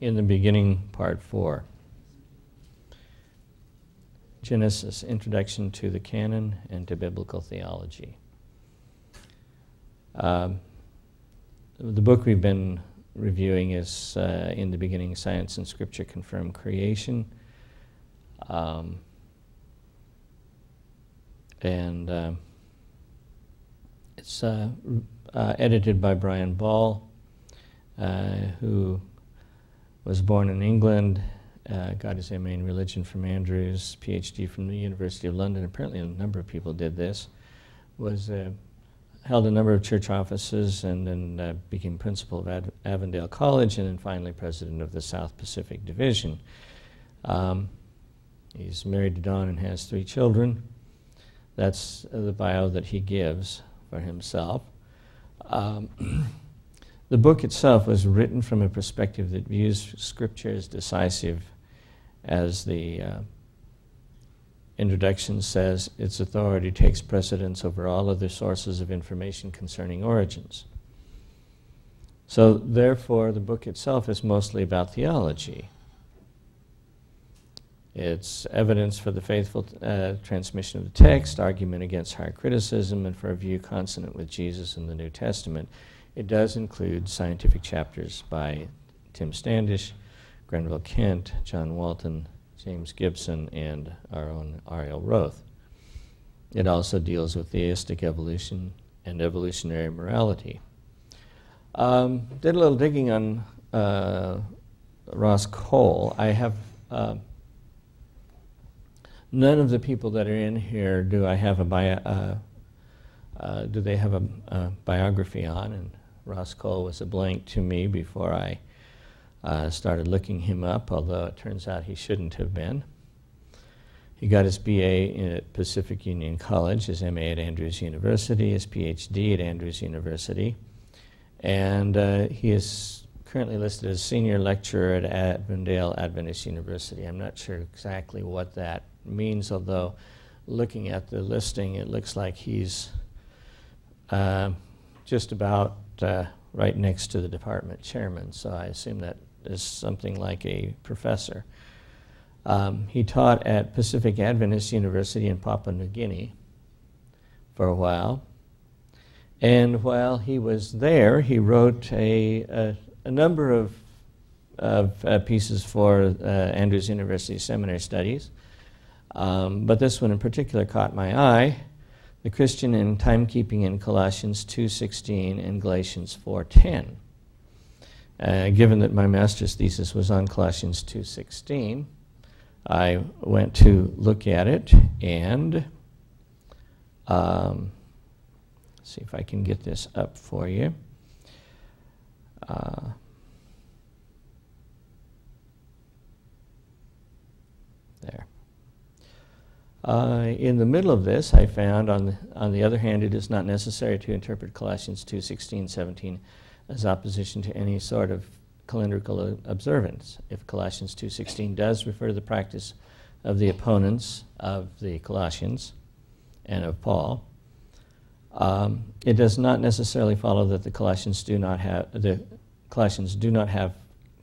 in the beginning, part four. Genesis, Introduction to the Canon and to Biblical Theology. Um, the book we've been reviewing is uh, In the Beginning, Science and Scripture Confirm Creation. Um, and uh, it's uh, uh, edited by Bryan Ball, uh, who was born in England, uh, got his MA in religion from Andrews, PhD from the University of London. Apparently, a number of people did this. Was uh, held a number of church offices and then uh, became principal of Ad- Avondale College and then finally president of the South Pacific Division. Um, he's married to Dawn and has three children. That's the bio that he gives for himself. Um, the book itself was written from a perspective that views Scripture as decisive, as the uh, introduction says, its authority takes precedence over all other sources of information concerning origins. So, therefore, the book itself is mostly about theology. It's evidence for the faithful uh, transmission of the text, argument against higher criticism, and for a view consonant with Jesus in the New Testament. It does include scientific chapters by Tim Standish, Grenville Kent, John Walton, James Gibson, and our own Ariel Roth. It also deals with theistic evolution and evolutionary morality. Um, did a little digging on uh, Ross Cole. I have uh, none of the people that are in here do I have a bio, uh, uh, do they have a, a, biography on? And Ross Cole was a blank to me before I uh, started looking him up, although it turns out he shouldn't have been. He got his BA at Pacific Union College, his MA at Andrews University, his PhD at Andrews University, and uh, he is currently listed as senior lecturer at Avondale Adventist University. I'm not sure exactly what that means, although looking at the listing, it looks like he's uh, just about uh, right next to the department chairman, so I assume that is something like a professor. Um, he taught at Pacific Adventist University in Papua New Guinea for a while. And while he was there, he wrote a, a, a number of, of uh, pieces for uh, Andrews University Seminary Studies. Um, but this one in particular caught my eye, the Christian in Timekeeping in Colossians 2.16 and Galatians 4.10. Uh, given that my master's thesis was on Colossians 2.16, I went to look at it and um, see if I can get this up for you. Uh, there. Uh, in the middle of this, I found, on the, on the other hand, it is not necessary to interpret Colossians 2 16, 17 as opposition to any sort of calendrical observance. If Colossians 2.16 does refer to the practice of the opponents of the Colossians and of Paul, um, it does not necessarily follow that the Colossians do not have the Colossians do not have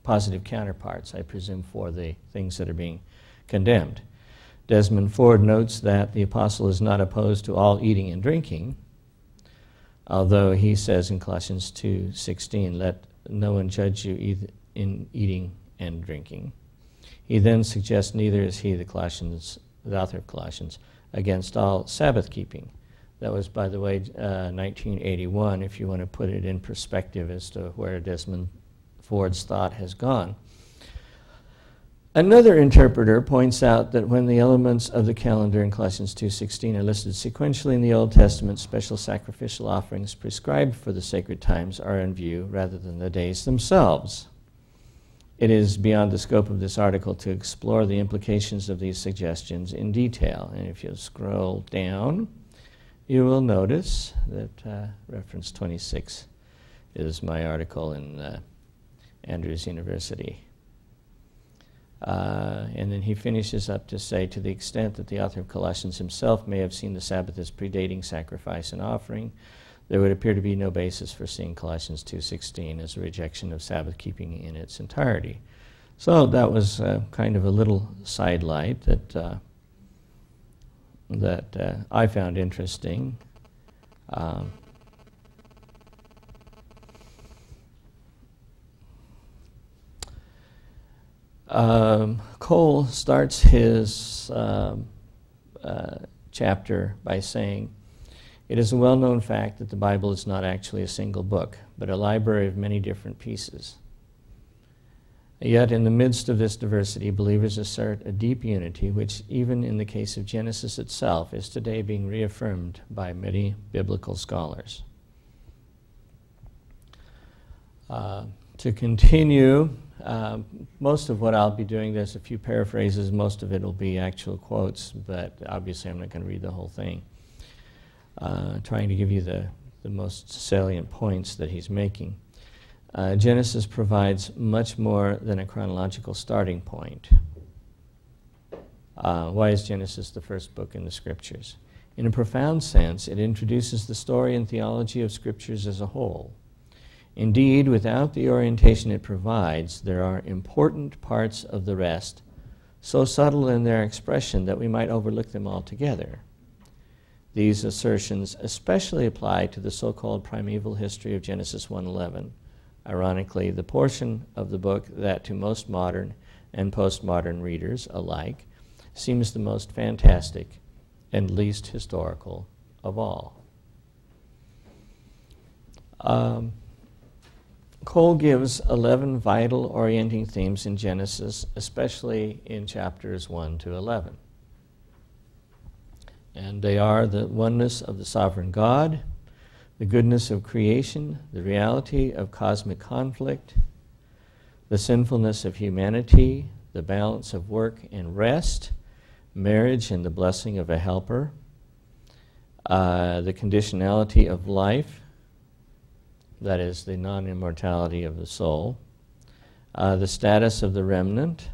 positive counterparts, I presume, for the things that are being condemned. Desmond Ford notes that the apostle is not opposed to all eating and drinking, although he says in Colossians 2:16, "Let no one judge you in eating and drinking." He then suggests neither is he, the Colossians, the author of Colossians, against all Sabbath keeping. That was, by the way, uh, 1981, if you want to put it in perspective as to where Desmond Ford's thought has gone. Another interpreter points out that when the elements of the calendar in Colossians 2:16 are listed sequentially in the Old Testament, special sacrificial offerings prescribed for the sacred times are in view rather than the days themselves. It is beyond the scope of this article to explore the implications of these suggestions in detail. And if you scroll down, you will notice that uh, reference 26 is my article in uh, Andrews University. Uh, and then he finishes up to say, to the extent that the author of Colossians himself may have seen the Sabbath as predating sacrifice and offering, there would appear to be no basis for seeing Colossians 2.16 as a rejection of Sabbath keeping in its entirety. So that was uh, kind of a little sidelight that, uh, that uh, I found interesting. Um, um, Cole starts his um, uh, chapter by saying, It is a well known fact that the Bible is not actually a single book, but a library of many different pieces. Yet, in the midst of this diversity, believers assert a deep unity, which, even in the case of Genesis itself, is today being reaffirmed by many biblical scholars. Uh, to continue, uh, most of what I'll be doing, there's a few paraphrases, most of it will be actual quotes, but obviously I'm not going to read the whole thing. Uh, trying to give you the, the most salient points that he's making. Uh, Genesis provides much more than a chronological starting point. Uh, why is Genesis the first book in the Scriptures? In a profound sense, it introduces the story and theology of Scriptures as a whole. Indeed, without the orientation it provides, there are important parts of the rest so subtle in their expression that we might overlook them altogether. These assertions especially apply to the so-called primeval history of Genesis 1:11 ironically, the portion of the book that to most modern and postmodern readers alike seems the most fantastic and least historical of all. Um, Cole gives 11 vital orienting themes in Genesis, especially in chapters 1 to 11. And they are the oneness of the sovereign God, the goodness of creation, the reality of cosmic conflict, the sinfulness of humanity, the balance of work and rest, marriage and the blessing of a helper, uh, the conditionality of life, that is, the non immortality of the soul, uh, the status of the remnant,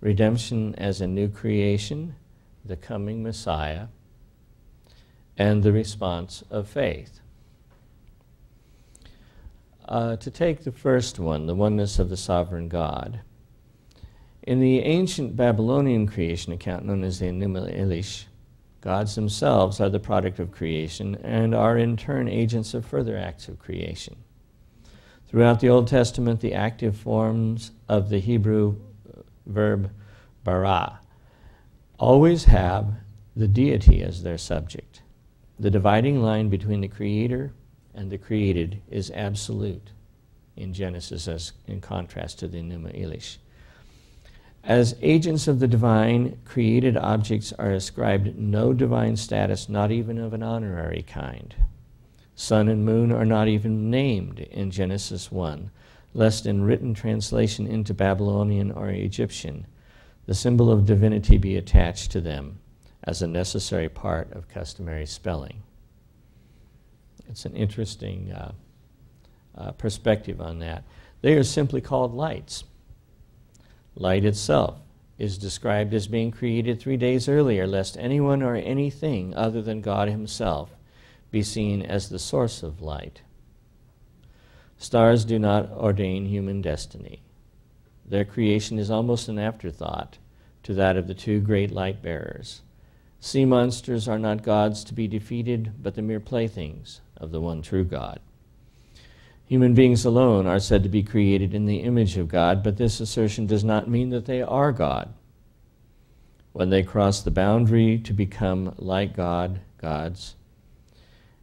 redemption as a new creation, the coming Messiah, and the response of faith. Uh, to take the first one, the oneness of the sovereign God. In the ancient Babylonian creation account known as the Enuma Elish, gods themselves are the product of creation and are in turn agents of further acts of creation. Throughout the Old Testament, the active forms of the Hebrew uh, verb bara always have the deity as their subject. The dividing line between the creator and the created is absolute in Genesis as in contrast to the Enuma Elish. As agents of the divine, created objects are ascribed no divine status, not even of an honorary kind. Sun and moon are not even named in Genesis 1, lest in written translation into Babylonian or Egyptian, the symbol of divinity be attached to them as a necessary part of customary spelling it's an interesting uh, uh, perspective on that. They are simply called lights. Light itself is described as being created three days earlier, lest anyone or anything other than God Himself be seen as the source of light. Stars do not ordain human destiny. Their creation is almost an afterthought to that of the two great light bearers. Sea monsters are not gods to be defeated, but the mere playthings of the one true God. Human beings alone are said to be created in the image of God, but this assertion does not mean that they are God. When they cross the boundary to become like God, gods,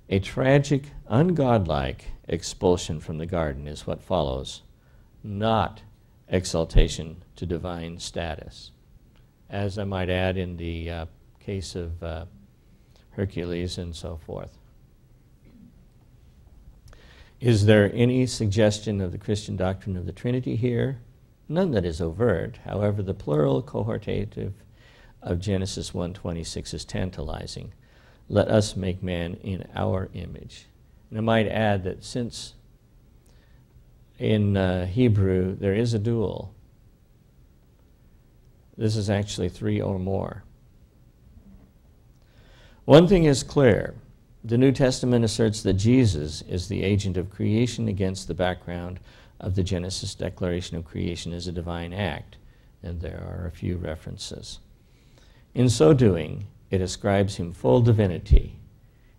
a tragic, ungodlike expulsion from the garden is what follows, not exaltation to divine status. As I might add in the uh, case of uh, Hercules and so forth. Is there any suggestion of the Christian doctrine of the Trinity here? None that is overt. However, the plural cohortative of Genesis 1:26 is tantalizing. Let us make man in our image. And I might add that since in uh, Hebrew there is a dual, this is actually three or more. One thing is clear the New Testament asserts that Jesus is the agent of creation against the background of the Genesis declaration of creation as a divine act, and there are a few references. In so doing, it ascribes him full divinity.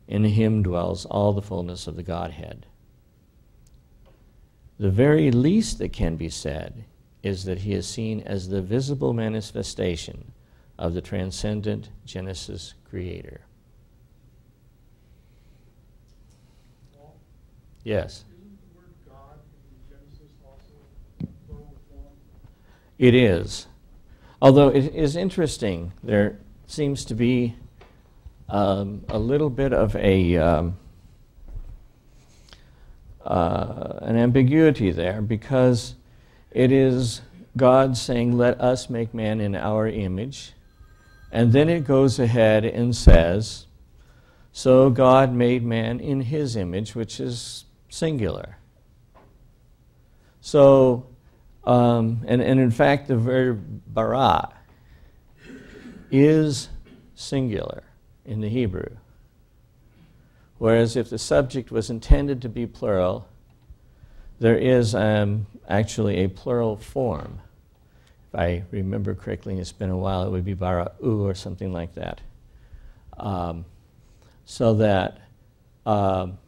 In him dwells all the fullness of the Godhead. The very least that can be said is that he is seen as the visible manifestation of the transcendent Genesis creator. Yes. It is. Although it is interesting, there seems to be um, a little bit of a um, uh, an ambiguity there because it is God saying, "Let us make man in our image," and then it goes ahead and says, "So God made man in His image," which is singular. So um, and, and in fact, the verb bara is singular in the Hebrew. Whereas if the subject was intended to be plural, there is um, actually a plural form. If I remember correctly, it's been a while, it would be bara u or something like that. Um, so that um,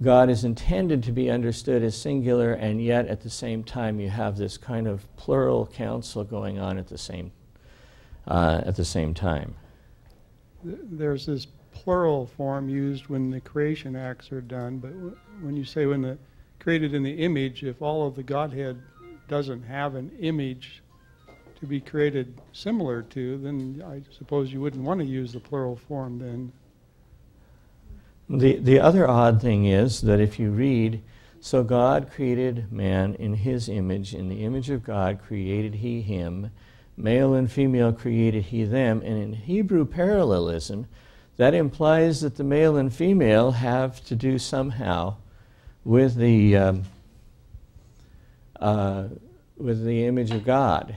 God is intended to be understood as singular, and yet at the same time you have this kind of plural counsel going on at the same, uh, at the same time. There's this plural form used when the creation acts are done, but when you say when the created in the image, if all of the Godhead doesn't have an image to be created similar to, then I suppose you wouldn't want to use the plural form then. The, the other odd thing is that if you read, so God created man in his image, in the image of God created he him, male and female created he them, and in Hebrew parallelism, that implies that the male and female have to do somehow with the, um, uh, with the image of God,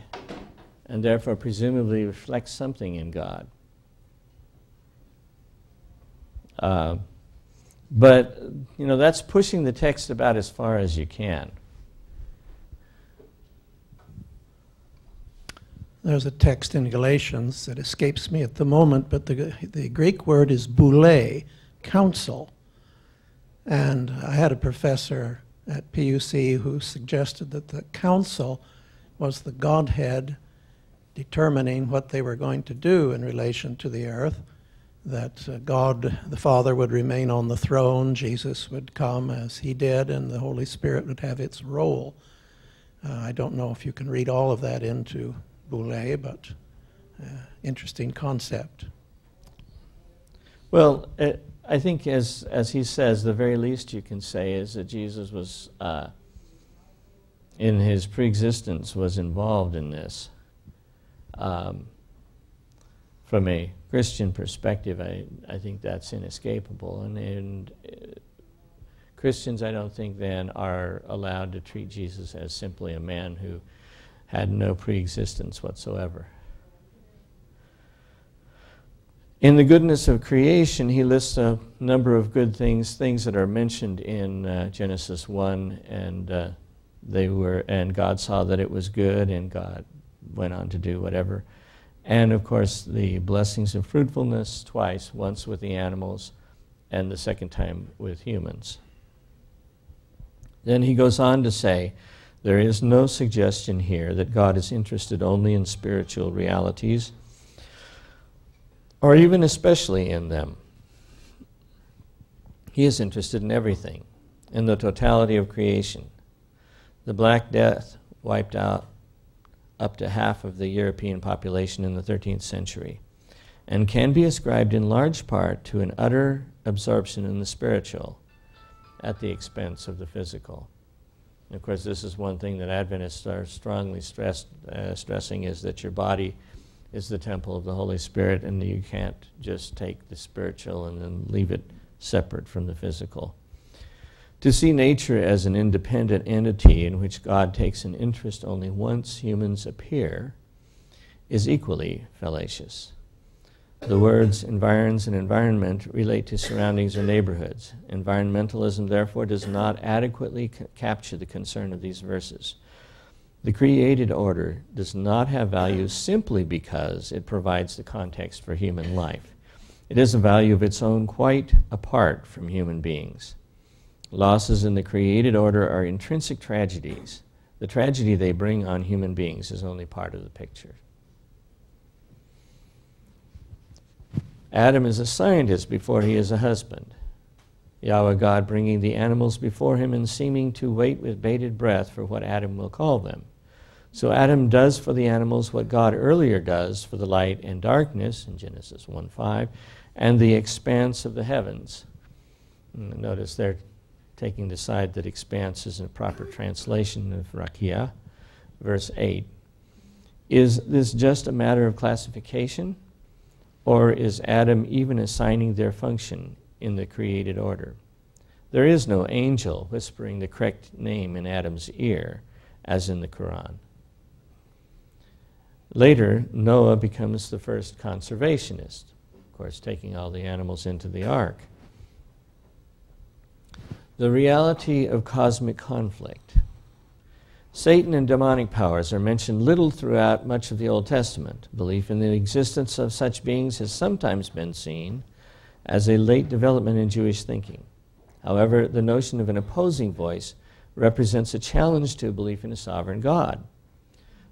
and therefore presumably reflects something in God. Uh, but, you know, that's pushing the text about as far as you can. There's a text in Galatians that escapes me at the moment, but the, the Greek word is boule, counsel. And I had a professor at PUC who suggested that the council was the Godhead determining what they were going to do in relation to the earth that uh, God the Father would remain on the throne, Jesus would come as he did, and the Holy Spirit would have its role. Uh, I don't know if you can read all of that into Boule, but uh, interesting concept. Well, it, I think as, as he says, the very least you can say is that Jesus was, uh, in his preexistence, was involved in this. Um, from a Christian perspective, I, I think that's inescapable. And, and uh, Christians, I don't think, then are allowed to treat Jesus as simply a man who had no pre-existence whatsoever. In the goodness of creation, he lists a number of good things, things that are mentioned in uh, Genesis 1, and uh, they were, and God saw that it was good, and God went on to do whatever. And of course, the blessings of fruitfulness twice, once with the animals and the second time with humans. Then he goes on to say, there is no suggestion here that God is interested only in spiritual realities or even especially in them. He is interested in everything, in the totality of creation. The Black Death wiped out up to half of the European population in the 13th century, and can be ascribed in large part to an utter absorption in the spiritual at the expense of the physical. And of course, this is one thing that Adventists are strongly stressed, uh, stressing is that your body is the temple of the Holy Spirit, and you can't just take the spiritual and then leave it separate from the physical. To see nature as an independent entity in which God takes an interest only once humans appear is equally fallacious. The words environs and environment relate to surroundings or neighborhoods. Environmentalism, therefore, does not adequately ca- capture the concern of these verses. The created order does not have value simply because it provides the context for human life. It has a value of its own quite apart from human beings. Losses in the created order are intrinsic tragedies. The tragedy they bring on human beings is only part of the picture. Adam is a scientist before he is a husband. Yahweh God bringing the animals before him and seeming to wait with bated breath for what Adam will call them. So Adam does for the animals what God earlier does for the light and darkness in Genesis 1 5 and the expanse of the heavens. Notice they're taking the side that expanse is a proper translation of Rakia, verse 8. Is this just a matter of classification? Or is Adam even assigning their function in the created order? There is no angel whispering the correct name in Adam's ear, as in the Quran. Later, Noah becomes the first conservationist, of course, taking all the animals into the ark. The reality of cosmic conflict. Satan and demonic powers are mentioned little throughout much of the Old Testament. Belief in the existence of such beings has sometimes been seen as a late development in Jewish thinking. However, the notion of an opposing voice represents a challenge to belief in a sovereign God.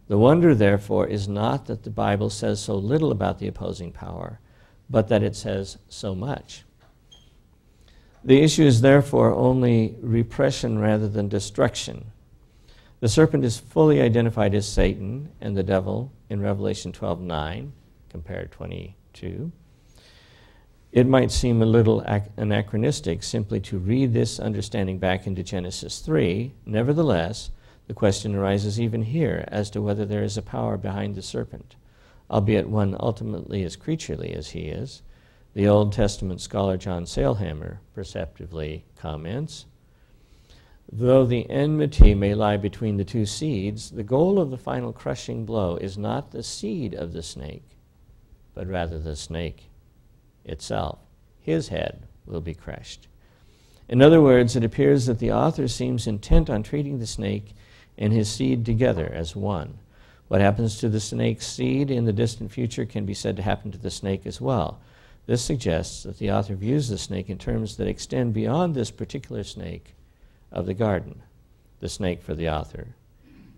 The wonder, therefore, is not that the Bible says so little about the opposing power, but that it says so much. The issue is therefore only repression rather than destruction. The serpent is fully identified as Satan and the devil in Revelation 12:9, compare 22. It might seem a little ac- anachronistic simply to read this understanding back into Genesis 3. Nevertheless, the question arises even here as to whether there is a power behind the serpent, albeit one ultimately as creaturely as he is. The Old Testament scholar John Sailhamer perceptively comments Though the enmity may lie between the two seeds, the goal of the final crushing blow is not the seed of the snake, but rather the snake itself. His head will be crushed. In other words, it appears that the author seems intent on treating the snake and his seed together as one. What happens to the snake's seed in the distant future can be said to happen to the snake as well. This suggests that the author views the snake in terms that extend beyond this particular snake of the garden, the snake for the author,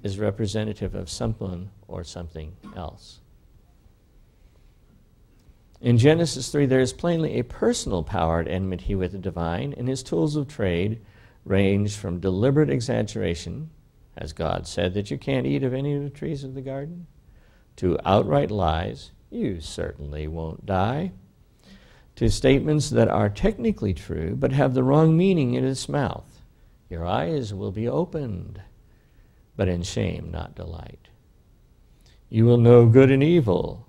is representative of someone or something else. In Genesis 3, there is plainly a personal power at enmity with the divine, and his tools of trade range from deliberate exaggeration, as God said that you can't eat of any of the trees of the garden, to outright lies, you certainly won't die, to statements that are technically true but have the wrong meaning in its mouth. Your eyes will be opened, but in shame, not delight. You will know good and evil,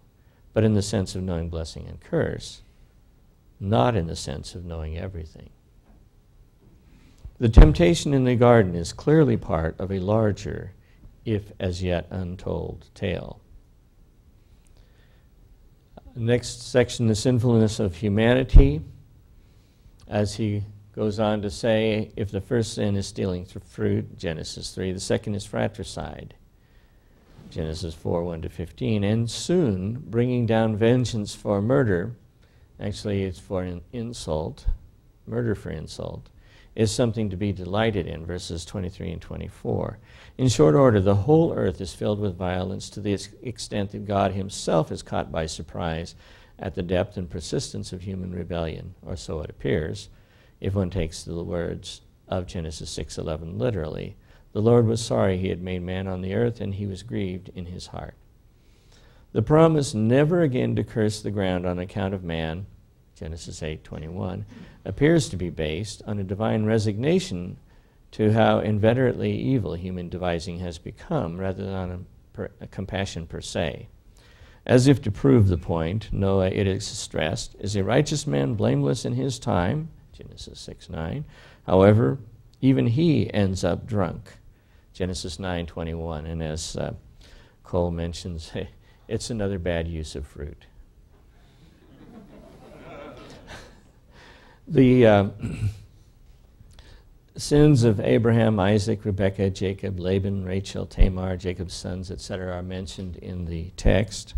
but in the sense of knowing blessing and curse, not in the sense of knowing everything. The temptation in the garden is clearly part of a larger, if as yet untold, tale. Next section the sinfulness of humanity. As he goes on to say if the first sin is stealing fruit, Genesis 3, the second is fratricide, Genesis 4 1 to 15, and soon bringing down vengeance for murder, actually, it's for an insult, murder for insult, is something to be delighted in, verses 23 and 24. In short order, the whole earth is filled with violence to the extent that God Himself is caught by surprise at the depth and persistence of human rebellion, or so it appears if one takes the words of Genesis 6:11 literally. The Lord was sorry he had made man on the earth and he was grieved in his heart. The promise never again to curse the ground on account of man, Genesis 8:21, appears to be based on a divine resignation to how inveterately evil human devising has become rather than on a, per, a compassion per se. As if to prove the point, Noah, it is stressed, is a righteous man blameless in his time Genesis 6 9. However, even he ends up drunk. Genesis 9 21. And as uh, Cole mentions, it's another bad use of fruit. The uh, sins of Abraham, Isaac, Rebekah, Jacob, Laban, Rachel, Tamar, Jacob's sons, etc., are mentioned in the text.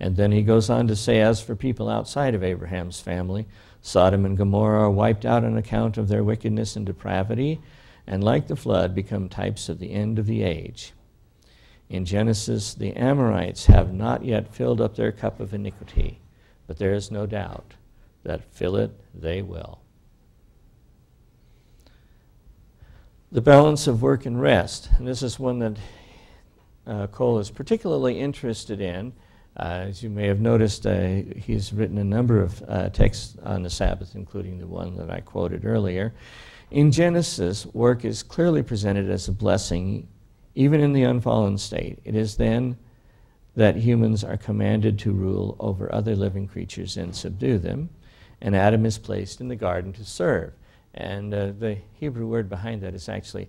And then he goes on to say, as for people outside of Abraham's family, Sodom and Gomorrah are wiped out on account of their wickedness and depravity, and like the flood, become types of the end of the age. In Genesis, the Amorites have not yet filled up their cup of iniquity, but there is no doubt that fill it they will. The balance of work and rest, and this is one that uh, Cole is particularly interested in. Uh, as you may have noticed, uh, he's written a number of uh, texts on the Sabbath, including the one that I quoted earlier. In Genesis, work is clearly presented as a blessing, even in the unfallen state. It is then that humans are commanded to rule over other living creatures and subdue them, and Adam is placed in the garden to serve. And uh, the Hebrew word behind that is actually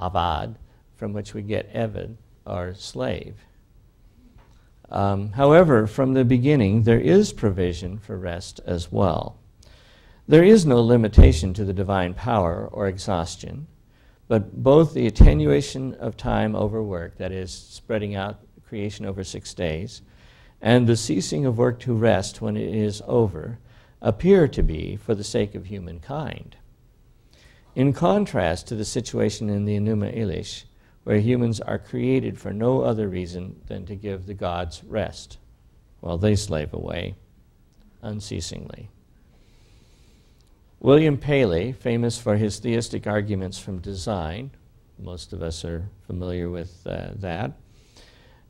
avad, from which we get eved, or slave. Um, however, from the beginning, there is provision for rest as well. There is no limitation to the divine power or exhaustion, but both the attenuation of time over work, that is, spreading out creation over six days, and the ceasing of work to rest when it is over, appear to be for the sake of humankind. In contrast to the situation in the Enuma Elish, where humans are created for no other reason than to give the gods rest while they slave away unceasingly. William Paley, famous for his theistic arguments from design, most of us are familiar with uh, that,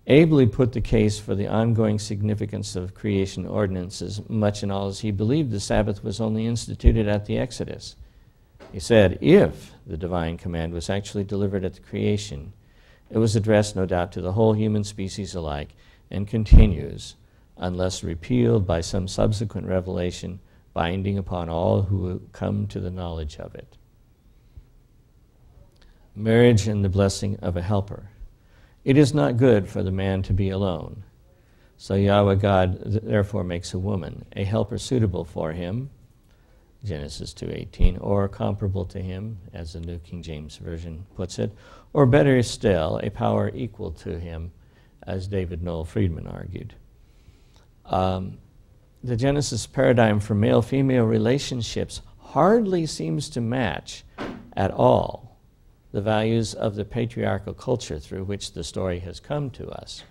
ably put the case for the ongoing significance of creation ordinances, much and all as he believed the Sabbath was only instituted at the Exodus. He said, if the divine command was actually delivered at the creation, it was addressed, no doubt, to the whole human species alike and continues, unless repealed by some subsequent revelation binding upon all who come to the knowledge of it. Marriage and the blessing of a helper. It is not good for the man to be alone. So Yahweh God therefore makes a woman, a helper suitable for him, Genesis 2:18, or comparable to him, as the New King James Version puts it, or better still, a power equal to him, as David Noel Freedman argued. Um, the Genesis paradigm for male-female relationships hardly seems to match at all the values of the patriarchal culture through which the story has come to us.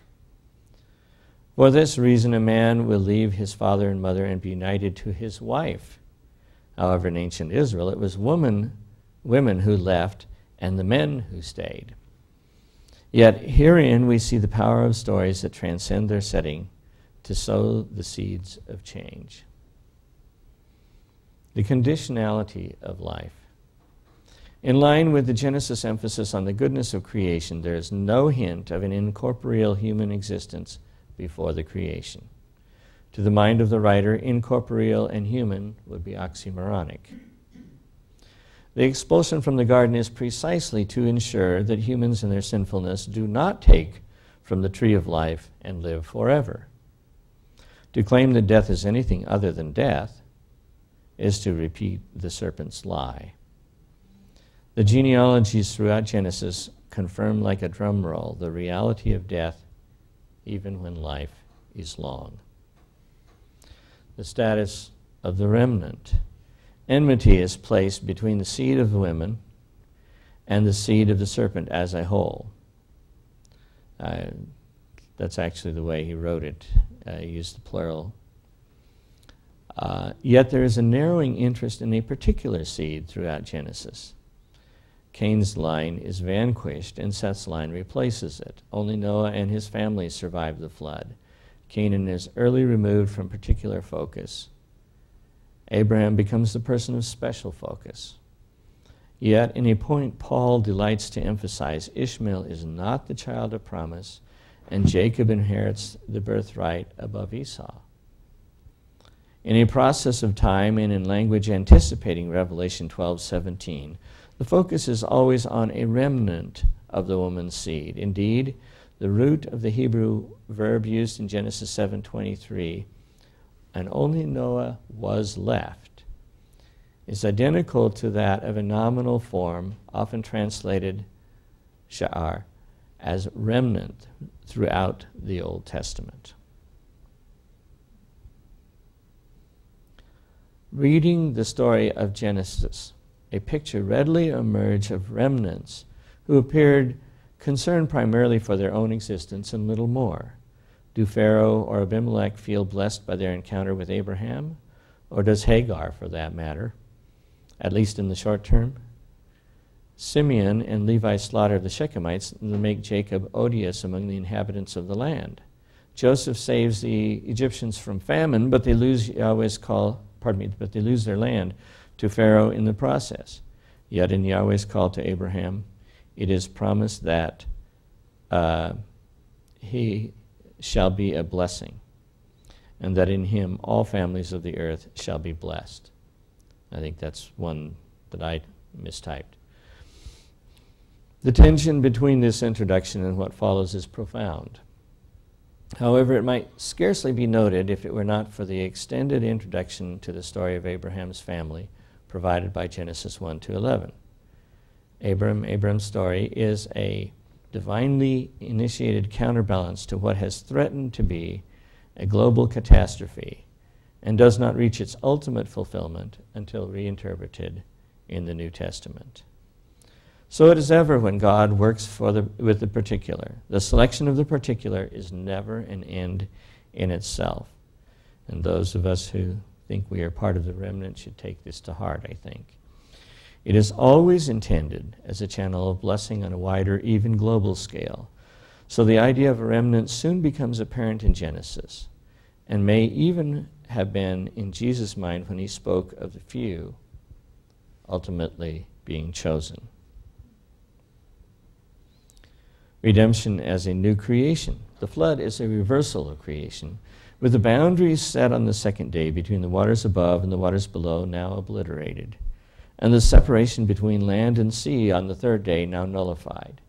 For this reason, a man will leave his father and mother and be united to his wife However, in ancient Israel, it was woman, women who left and the men who stayed. Yet herein we see the power of stories that transcend their setting to sow the seeds of change. The conditionality of life. In line with the Genesis emphasis on the goodness of creation, there is no hint of an incorporeal human existence before the creation. To the mind of the writer, incorporeal and human would be oxymoronic. The expulsion from the garden is precisely to ensure that humans in their sinfulness do not take from the tree of life and live forever. To claim that death is anything other than death is to repeat the serpent's lie. The genealogies throughout Genesis confirm like a drum roll the reality of death even when life is long the status of the remnant. Enmity is placed between the seed of the women and the seed of the serpent as a whole. Uh, that's actually the way he wrote it. Uh, he used the plural. Uh, yet there is a narrowing interest in a particular seed throughout Genesis. Cain's line is vanquished and Seth's line replaces it. Only Noah and his family survive the flood. Canaan is early removed from particular focus. Abraham becomes the person of special focus. Yet, in a point Paul delights to emphasize, Ishmael is not the child of promise, and Jacob inherits the birthright above Esau. In a process of time and in language anticipating Revelation 12:17, the focus is always on a remnant of the woman's seed. Indeed, the root of the Hebrew verb used in Genesis 7:23, and only Noah was left, is identical to that of a nominal form, often translated sha'ar, as remnant throughout the Old Testament. Reading the story of Genesis, a picture readily emerged of remnants who appeared concerned primarily for their own existence and little more. Do Pharaoh or Abimelech feel blessed by their encounter with Abraham? Or does Hagar, for that matter, at least in the short term? Simeon and Levi slaughter the Shechemites make Jacob odious among the inhabitants of the land. Joseph saves the Egyptians from famine, but they lose Yahweh's call, pardon me, but they lose their land to Pharaoh in the process. Yet in Yahweh's call to Abraham, it is promised that uh, he shall be a blessing, and that in him all families of the earth shall be blessed. I think that's one that I mistyped. The tension between this introduction and what follows is profound. However, it might scarcely be noted if it were not for the extended introduction to the story of Abraham's family provided by Genesis 1 to 11. Abram, Abram's story is a divinely initiated counterbalance to what has threatened to be a global catastrophe and does not reach its ultimate fulfillment until reinterpreted in the New Testament. So it is ever when God works for the, with the particular. The selection of the particular is never an end in itself. And those of us who think we are part of the remnant should take this to heart, I think. It is always intended as a channel of blessing on a wider, even global scale. So the idea of a remnant soon becomes apparent in Genesis, and may even have been in Jesus' mind when he spoke of the few ultimately being chosen. Redemption as a new creation. The flood is a reversal of creation, with the boundaries set on the second day between the waters above and the waters below now obliterated and the separation between land and sea on the third day now nullified.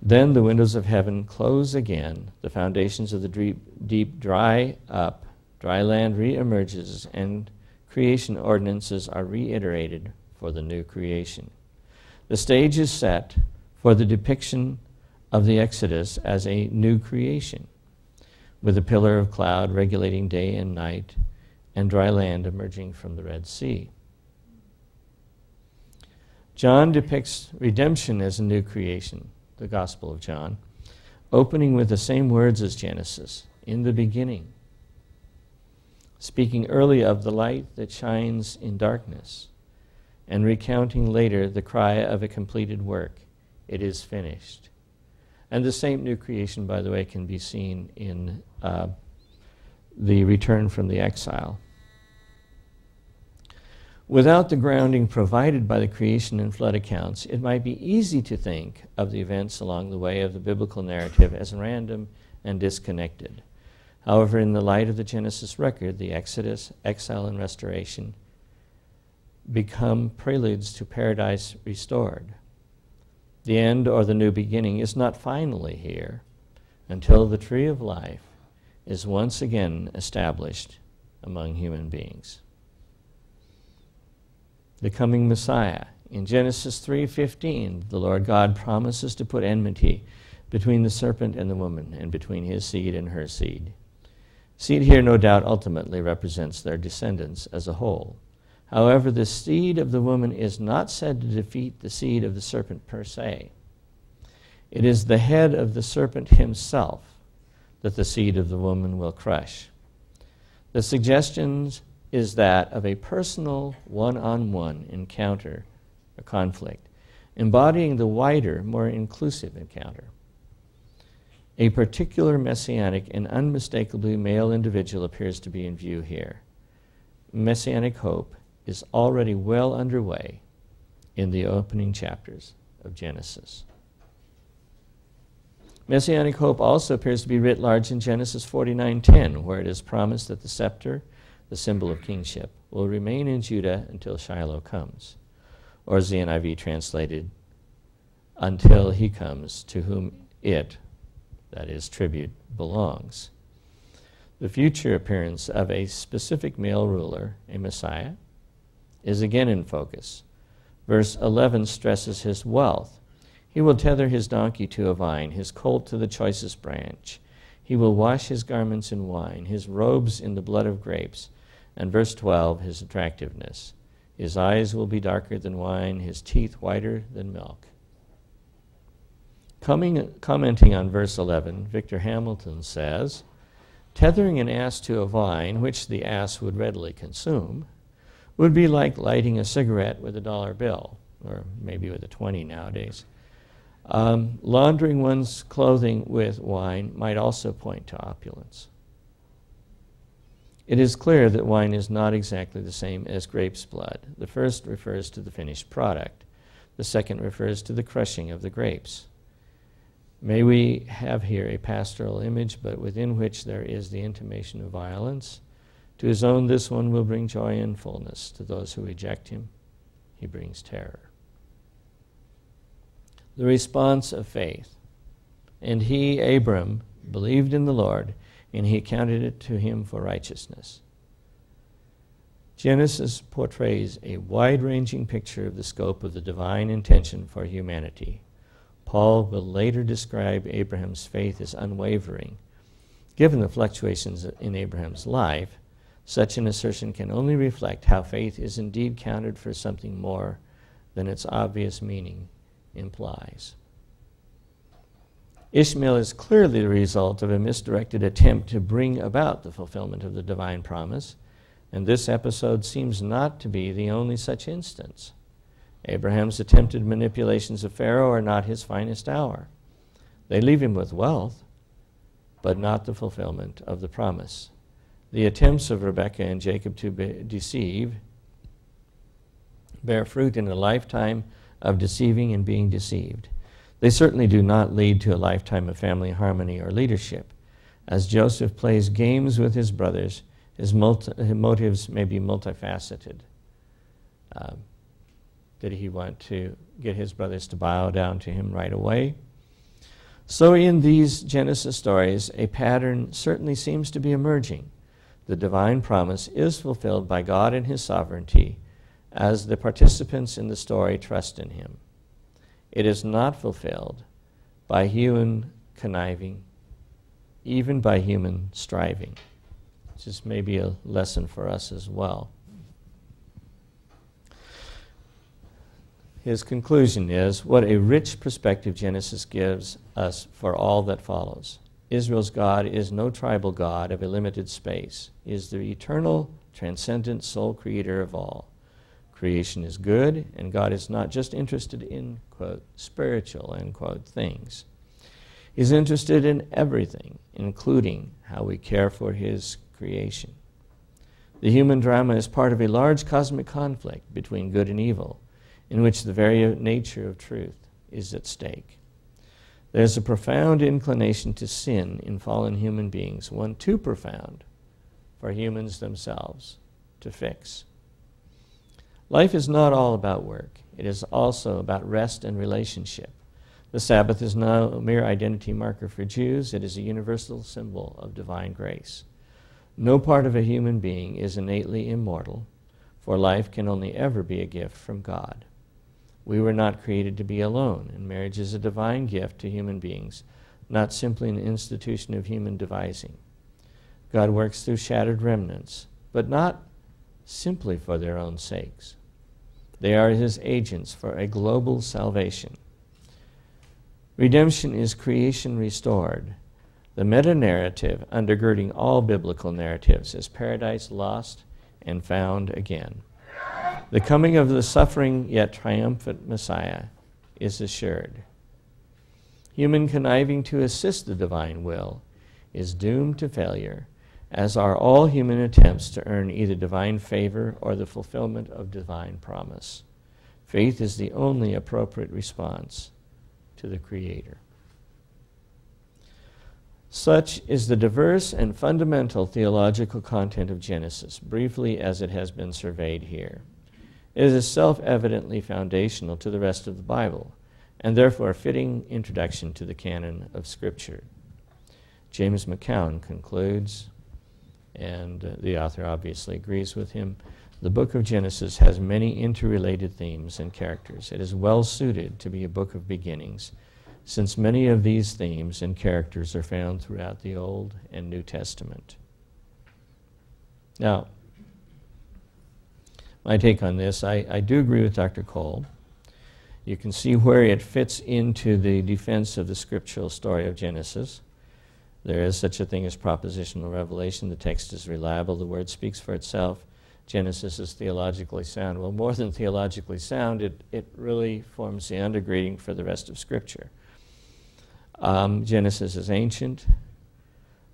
Then the windows of heaven close again, the foundations of the deep, dry up, dry land reemerges, and creation ordinances are reiterated for the new creation. The stage is set for the depiction of the Exodus as a new creation, with a pillar of cloud regulating day and night and dry land emerging from the Red Sea. John depicts redemption as a new creation, the Gospel of John, opening with the same words as Genesis in the beginning, speaking early of the light that shines in darkness, and recounting later the cry of a completed work it is finished. And the same new creation, by the way, can be seen in uh, the return from the exile. Without the grounding provided by the creation and flood accounts, it might be easy to think of the events along the way of the biblical narrative as random and disconnected. However, in the light of the Genesis record, the Exodus, exile, and restoration become preludes to paradise restored. The end or the new beginning is not finally here until the tree of life is once again established among human beings. The coming Messiah. In Genesis 3:15, the Lord God promises to put enmity between the serpent and the woman and between his seed and her seed. Seed here no doubt ultimately represents their descendants as a whole. However, the seed of the woman is not said to defeat the seed of the serpent per se. It is the head of the serpent himself that the seed of the woman will crush. The suggestion is that of a personal one on one encounter or conflict, embodying the wider, more inclusive encounter. A particular messianic and unmistakably male individual appears to be in view here. Messianic hope is already well underway in the opening chapters of Genesis. Messianic hope also appears to be writ large in Genesis 49:10, where it is promised that the scepter, the symbol of kingship, will remain in Judah until Shiloh comes. Or as the NIV translated, until he comes to whom it, that is, tribute, belongs. The future appearance of a specific male ruler, a Messiah, is again in focus. Verse 11 stresses his wealth. He will tether his donkey to a vine, his colt to the choicest branch. He will wash his garments in wine, his robes in the blood of grapes. And verse 12, his attractiveness. His eyes will be darker than wine, his teeth whiter than milk. Coming, commenting on verse 11, Victor Hamilton says, Tethering an ass to a vine, which the ass would readily consume, would be like lighting a cigarette with a dollar bill, or maybe with a 20 nowadays. Um, laundering one's clothing with wine might also point to opulence. It is clear that wine is not exactly the same as grape's blood. The first refers to the finished product, the second refers to the crushing of the grapes. May we have here a pastoral image, but within which there is the intimation of violence. To his own, this one will bring joy and fullness. To those who reject him, he brings terror. The response of faith. And he, Abram, believed in the Lord, and he counted it to him for righteousness. Genesis portrays a wide ranging picture of the scope of the divine intention for humanity. Paul will later describe Abraham's faith as unwavering. Given the fluctuations in Abraham's life, such an assertion can only reflect how faith is indeed counted for something more than its obvious meaning implies. Ishmael is clearly the result of a misdirected attempt to bring about the fulfillment of the divine promise, and this episode seems not to be the only such instance. Abraham's attempted manipulations of Pharaoh are not his finest hour. They leave him with wealth, but not the fulfillment of the promise. The attempts of Rebekah and Jacob to deceive bear fruit in a lifetime of deceiving and being deceived. They certainly do not lead to a lifetime of family harmony or leadership. As Joseph plays games with his brothers, his, multi- his motives may be multifaceted. Uh, did he want to get his brothers to bow down to him right away? So, in these Genesis stories, a pattern certainly seems to be emerging. The divine promise is fulfilled by God in his sovereignty as the participants in the story trust in him. It is not fulfilled by human conniving, even by human striving. This is maybe a lesson for us as well. His conclusion is what a rich perspective Genesis gives us for all that follows. Israel's God is no tribal God of a limited space. He is the eternal, transcendent sole creator of all. Creation is good, and God is not just interested in, quote, spiritual, end quote, things. He's interested in everything, including how we care for His creation. The human drama is part of a large cosmic conflict between good and evil in which the very nature of truth is at stake. There's a profound inclination to sin in fallen human beings, one too profound for humans themselves to fix. Life is not all about work, it is also about rest and relationship. The Sabbath is not a mere identity marker for Jews, it is a universal symbol of divine grace. No part of a human being is innately immortal, for life can only ever be a gift from God. We were not created to be alone, and marriage is a divine gift to human beings, not simply an institution of human devising. God works through shattered remnants, but not simply for their own sakes. They are his agents for a global salvation. Redemption is creation restored. The meta narrative undergirding all biblical narratives is paradise lost and found again. The coming of the suffering yet triumphant Messiah is assured. Human conniving to assist the divine will is doomed to failure, as are all human attempts to earn either divine favor or the fulfillment of divine promise. Faith is the only appropriate response to the Creator. Such is the diverse and fundamental theological content of Genesis, briefly as it has been surveyed here. It is self evidently foundational to the rest of the Bible, and therefore a fitting introduction to the canon of Scripture. James McKeown concludes and uh, the author obviously agrees with him. The book of Genesis has many interrelated themes and characters. It is well suited to be a book of beginnings, since many of these themes and characters are found throughout the Old and New Testament. Now, my take on this, I, I do agree with Dr. Cole. You can see where it fits into the defense of the scriptural story of Genesis. There is such a thing as propositional revelation. The text is reliable, the word speaks for itself. Genesis is theologically sound. Well, more than theologically sound, it, it really forms the undergirding for the rest of Scripture. Um, Genesis is ancient.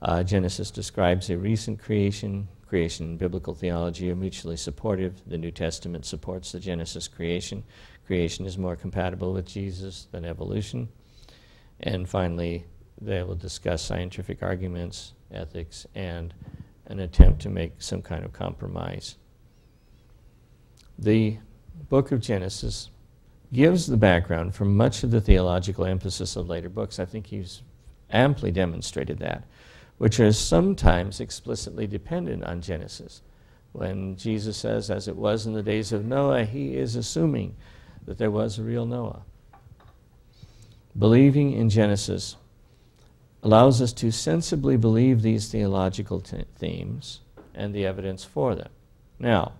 Uh, Genesis describes a recent creation. Creation and biblical theology are mutually supportive. The New Testament supports the Genesis creation. Creation is more compatible with Jesus than evolution. And finally, they will discuss scientific arguments, ethics, and an attempt to make some kind of compromise. The book of Genesis gives the background for much of the theological emphasis of later books. I think he's amply demonstrated that, which are sometimes explicitly dependent on Genesis. When Jesus says, as it was in the days of Noah, he is assuming that there was a real Noah. Believing in Genesis allows us to sensibly believe these theological themes and the evidence for them. Now,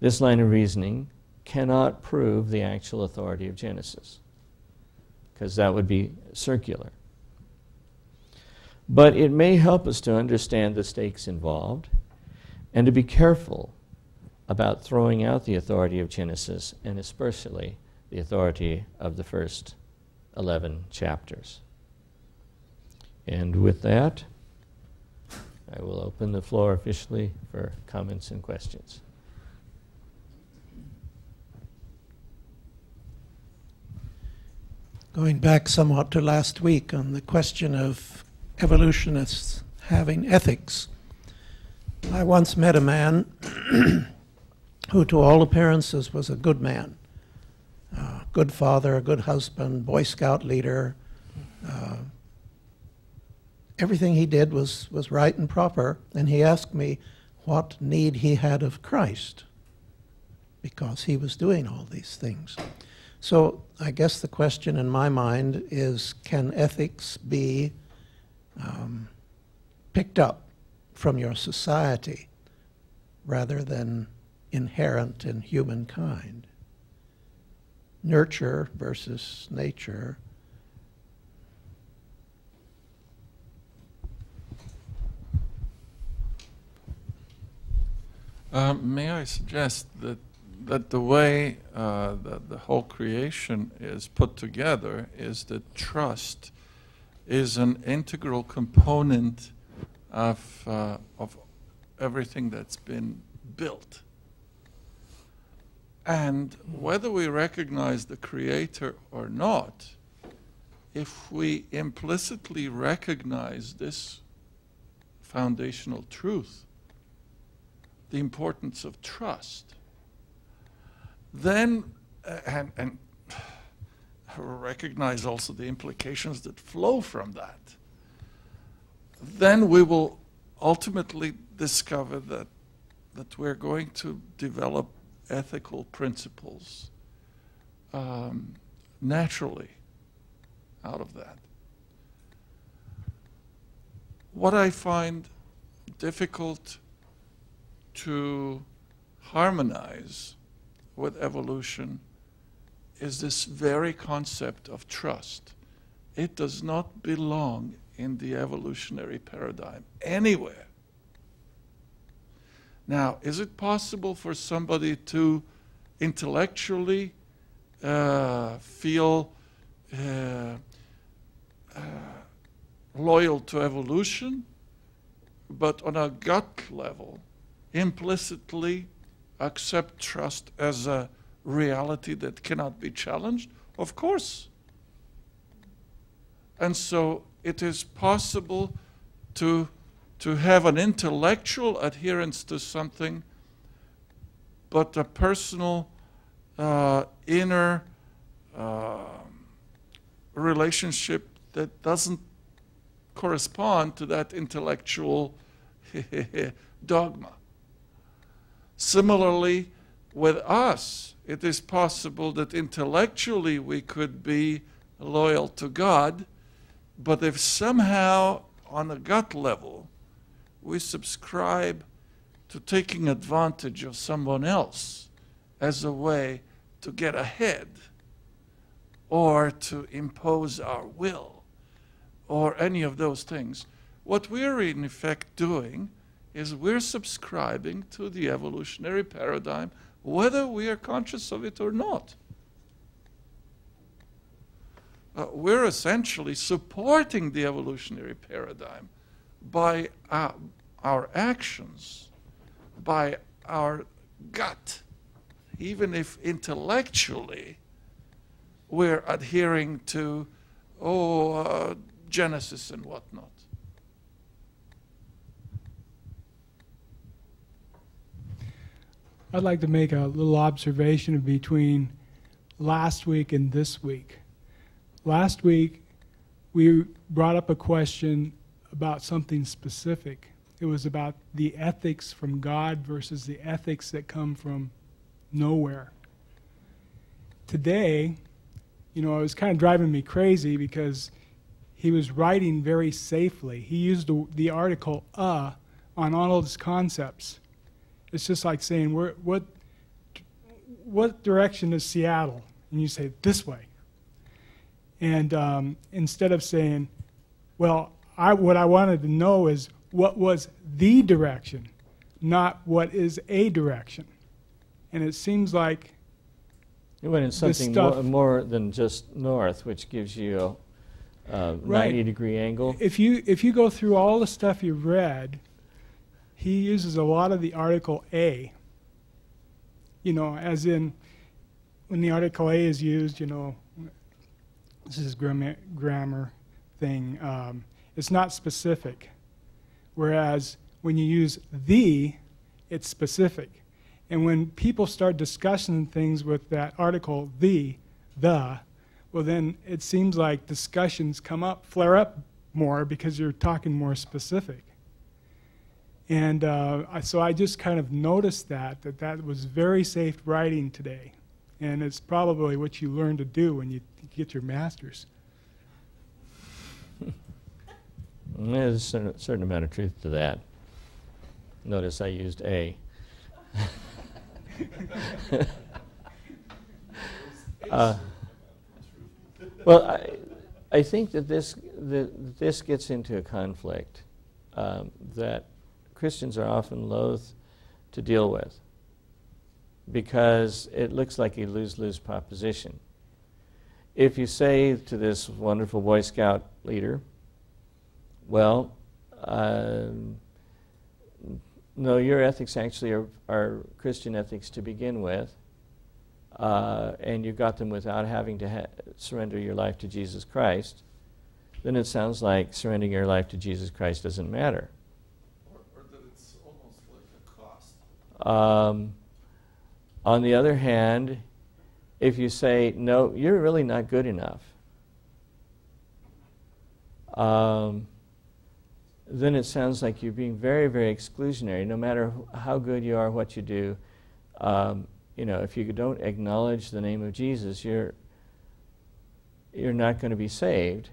this line of reasoning cannot prove the actual authority of Genesis, because that would be circular. But it may help us to understand the stakes involved and to be careful about throwing out the authority of Genesis and especially the authority of the first 11 chapters. And with that, I will open the floor officially for comments and questions. Going back somewhat to last week on the question of evolutionists having ethics, I once met a man who, to all appearances, was a good man, a good father, a good husband, Boy Scout leader, uh, everything he did was, was right and proper. And he asked me what need he had of Christ because he was doing all these things. So I guess the question in my mind is can ethics be um, picked up from your society rather than inherent in humankind? Nurture versus nature Um, may I suggest that that the way uh, that the whole creation is put together is that trust is an integral component of uh, of everything that's been built. And whether we recognize the Creator or not, if we implicitly recognize this foundational truth, the importance of trust, then, uh, and, and recognize also the implications that flow from that, then we will ultimately discover that, that we're going to develop ethical principles um, naturally out of that. What I find difficult to harmonize with evolution is this very concept of trust. It does not belong in the evolutionary paradigm anywhere. Now, is it possible for somebody to intellectually uh, feel uh, uh, loyal to evolution, but on a gut level, implicitly accept trust as a reality that cannot be challenged? Of course. And so it is possible to, to have an intellectual adherence to something, but a personal, uh, inner uh, relationship that doesn't correspond to that intellectual dogma. Similarly, with us, it is possible that intellectually we could be loyal to God, but if somehow on a gut level we subscribe to taking advantage of someone else as a way to get ahead or to impose our will or any of those things, what we're in effect doing is we're subscribing to the evolutionary paradigm whether we are conscious of it or not. Uh, we're essentially supporting the evolutionary paradigm by uh, our actions, by our gut, even if intellectually we're adhering to, oh, uh, Genesis and whatnot. I'd like to make a little observation between last week and this week. Last week, we brought up a question about something specific. It was about the ethics from God versus the ethics that come from nowhere. Today, you know, it was kind of driving me crazy because he was writing very safely. He used the, article "uh" on all of his concepts. It's just like saying, Where, "What, what direction is Seattle?" And you say, "This way." And um, instead of saying, "Well, I, what I wanted to know is what was the direction, not what is a direction," and it seems like You went in something stuff- more, more than just north, which gives you a, a Right. 90 degree angle. if you if you go through all the stuff you've read, he uses a lot of the article a. You know, as in when the article a is used, you know, this is grammar grammar thing. Um, it's not specific, whereas when you use the, it's specific. And when people start discussing things with that article the, the, well then it seems like discussions come up, flare up more because you're talking more specific. And uh, so I just kind of noticed that, that that was very safe writing today. And it's probably what you learn to do when you get your master's. There's a certain, certain amount of truth to that. Notice I used a. Uh, Well, I, I think that this, that this gets into a conflict um, that Christians are often loath to deal with because it looks like a lose-lose proposition. If you say to this wonderful Boy Scout leader, well, um, no, your ethics actually are, are Christian ethics to begin with, uh, and you got them without having to ha- surrender your life to Jesus Christ, then it sounds like surrendering your life to Jesus Christ doesn't matter. Or, or that it's almost like a cost. Um, on the other hand, if you say, no, you're really not good enough, um, then it sounds like you're being very, very exclusionary. No matter wh- how good you are, what you do, um, you know, if you don't acknowledge the name of Jesus, you're you're not going to be saved.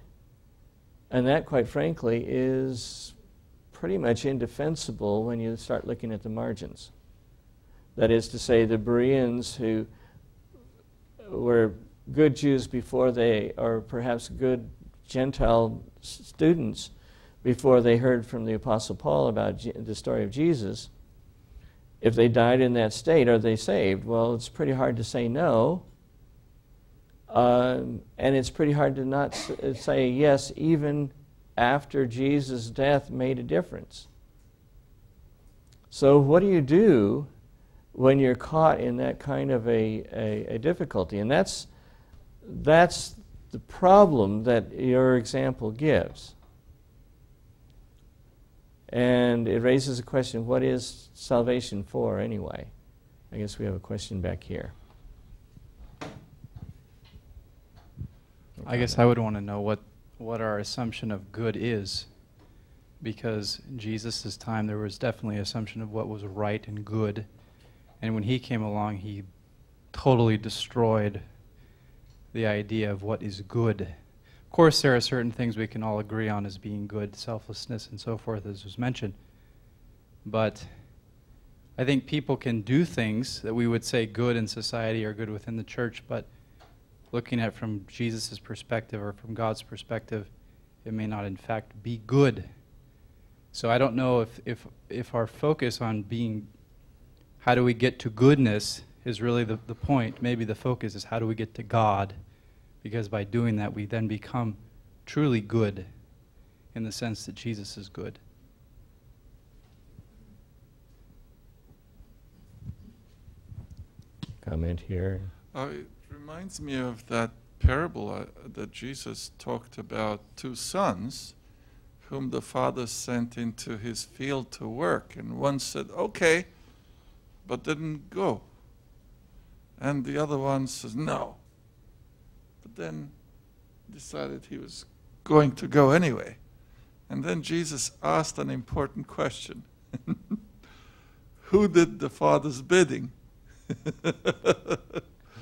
And that, quite frankly, is pretty much indefensible when you start looking at the margins. That is to say, the Bereans who were good Jews before they, or perhaps good Gentile students before they heard from the Apostle Paul about the story of Jesus, if they died in that state, are they saved? Well, it's pretty hard to say no. Um, and it's pretty hard to not uh, say yes, even after Jesus' death made a difference. So, what do you do when you're caught in that kind of a, a, a difficulty? And that's, that's the problem that your example gives. And it raises a question what is salvation for anyway? I guess we have a question back here. I guess I would want to know what, what our assumption of good is. because in Jesus' time there was definitely assumption of what was right and good. And when he came along, he totally destroyed the idea of what is good. Of course, there are certain things we can all agree on as being good, selflessness and so forth, as was mentioned. But I think people can do things that we would say good in society or good within the church, but looking at from Jesus' perspective or from God's perspective, it may not in fact be good. So I don't know if, if, if our focus on being, how do we get to goodness is really the, the point. Maybe the focus is how do we get to God? Because by doing that, we then become truly good in the sense that Jesus is good. Comment here. Uh, it reminds me of that parable uh, that Jesus talked about two sons whom the father sent into his field to work. And one said, Okay, but didn't go. And the other one says, No. But then decided he was going to go anyway. And then Jesus asked an important question Who did the father's bidding?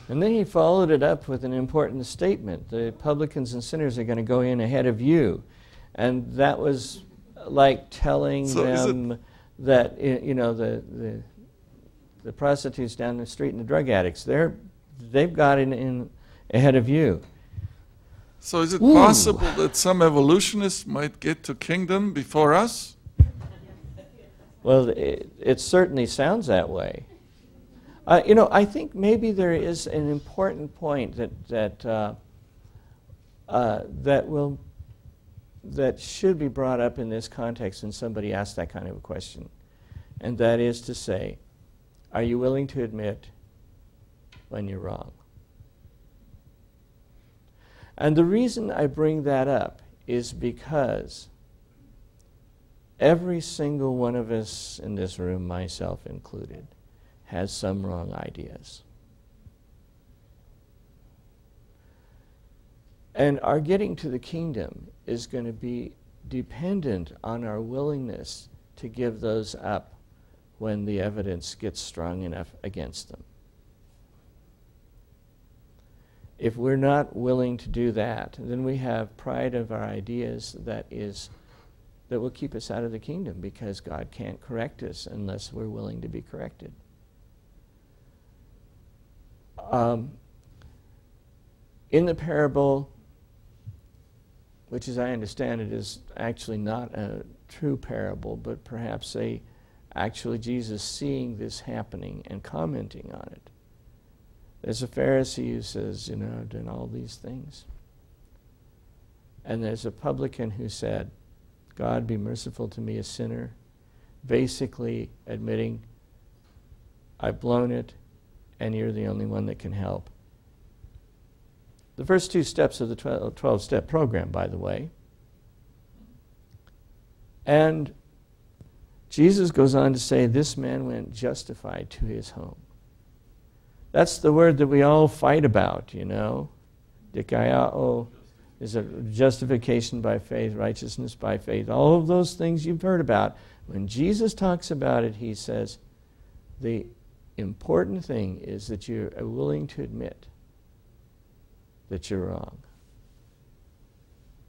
And then he followed it up with an important statement the publicans and sinners are going to go in ahead of you. And that was like telling So them that, you know, the, the, the prostitutes down the street and the drug addicts, they're, they've got it in ahead of you. So is it Ooh. possible that some evolutionists might get to kingdom before us? Well, it, it certainly sounds that way. Uh, you know, I think maybe there is an important point that that uh, uh, that will that should be brought up in this context when somebody asks that kind of a question, and that is to say, are you willing to admit when you're wrong? And the reason I bring that up is because every single one of us in this room, myself included, has some wrong ideas. And our getting to the kingdom is going to be dependent on our willingness to give those up when the evidence gets strong enough against them. If we're not willing to do that, then we have pride of our ideas that is that will keep us out of the kingdom because God can't correct us unless we're willing to be corrected. Um, in the parable, which as I understand it is actually not a true parable, but perhaps a actually Jesus seeing this happening and commenting on it. There's a Pharisee who says, you know, I've done all these things. And there's a publican who said, God be merciful to me, a sinner, basically admitting, I've blown it, and you're the only one that can help. The first two steps of the 12 step program, by the way. And Jesus goes on to say, This man went justified to his home. That's the word that we all fight about, you know. Dikaiao is a justification by faith, righteousness by faith. All of those things you've heard about. When Jesus talks about it, he says, the important thing is that you're willing to admit that you're wrong.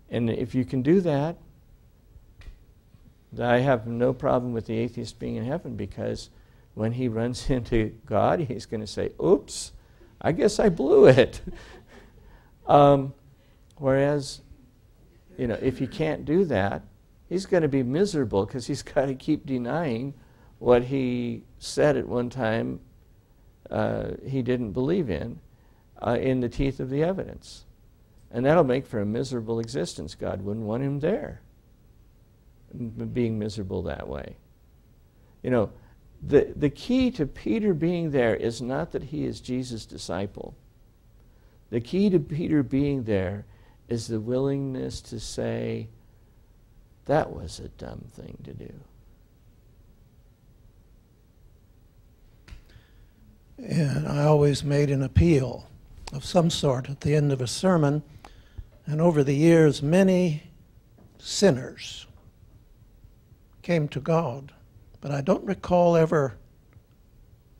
And if you can do that, I have no problem with the atheist being in heaven because when he runs into God, he's going to say, Oops, I guess I blew it. um, whereas, you know, if he can't do that, he's going to be miserable because he's got to keep denying what he said at one time uh, he didn't believe in uh, in the teeth of the evidence. And that'll make for a miserable existence. God wouldn't want him there, being miserable that way. You know, the, the key to Peter being there is not that he is Jesus' disciple. The key to Peter being there is the willingness to say, that was a dumb thing to do. And I always made an appeal of some sort at the end of a sermon. And over the years, many sinners came to God, but I don't recall ever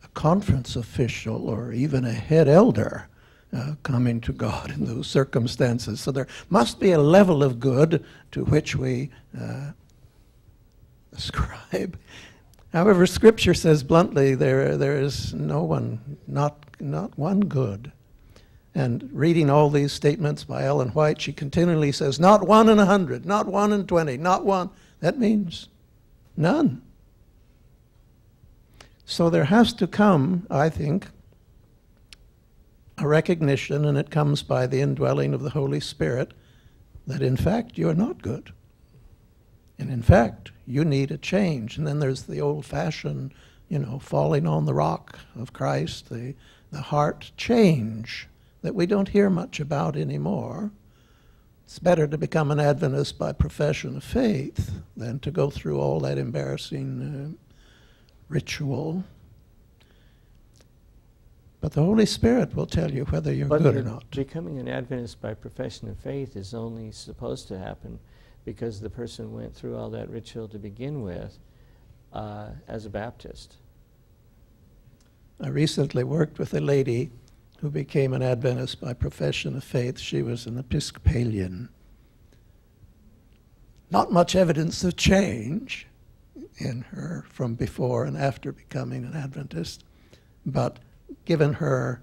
a conference official or even a head elder uh, coming to God in those circumstances. So there must be a level of good to which we uh, ascribe. However, Scripture says bluntly, there, there is no one, not, not one good. And reading all these statements by Ellen White, she continually says, not one in a hundred, not one in twenty, not one. That means none. So there has to come, I think, a recognition, and it comes by the indwelling of the Holy Spirit, that in fact you're not good. And in fact, you need a change. And then there's the old fashioned, you know, falling on the rock of Christ, the, the heart change that we don't hear much about anymore. It's better to become an Adventist by profession of faith than to go through all that embarrassing uh, ritual. But the Holy Spirit will tell you whether you're But good or not. Becoming an Adventist by profession of faith is only supposed to happen because the person went through all that ritual to begin with uh, as a Baptist. I recently worked with a lady who became an Adventist by profession of faith. She was an Episcopalian. Not much evidence of change in her from before and after becoming an Adventist, but given her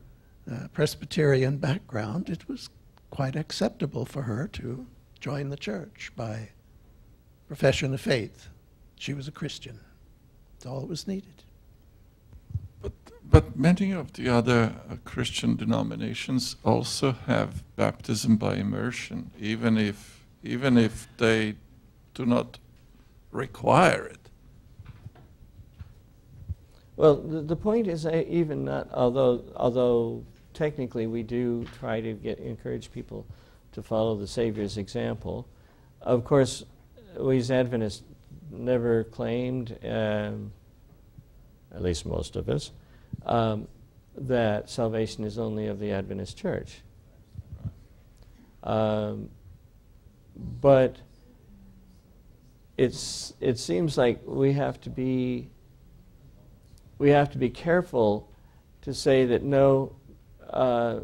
uh, Presbyterian background, it was quite acceptable for her to join the church by profession of faith. She was a Christian. That's all that was needed. But, many of the other uh, Christian denominations also have baptism by immersion, even if, even if they do not require it. Well, the, the point is uh, even not, although, although technically we do try to get, encourage people to follow the Savior's example, of course, we as Adventists never claimed, um, at least most of us, um, that salvation is only of the Adventist church. Um, but it's, it seems like we have to be we have to be careful to say that no, uh,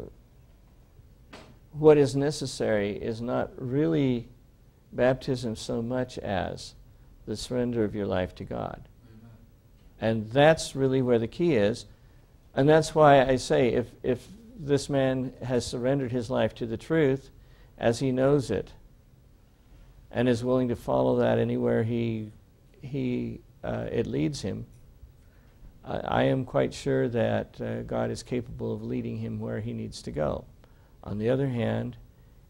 what is necessary is not really baptism so much as the surrender of your life to God. And that's really where the key is. And that's why I say if, if this man has surrendered his life to the truth as he knows it and is willing to follow that anywhere he, he, uh, it leads him, I, I am quite sure that uh, God is capable of leading him where he needs to go. On the other hand,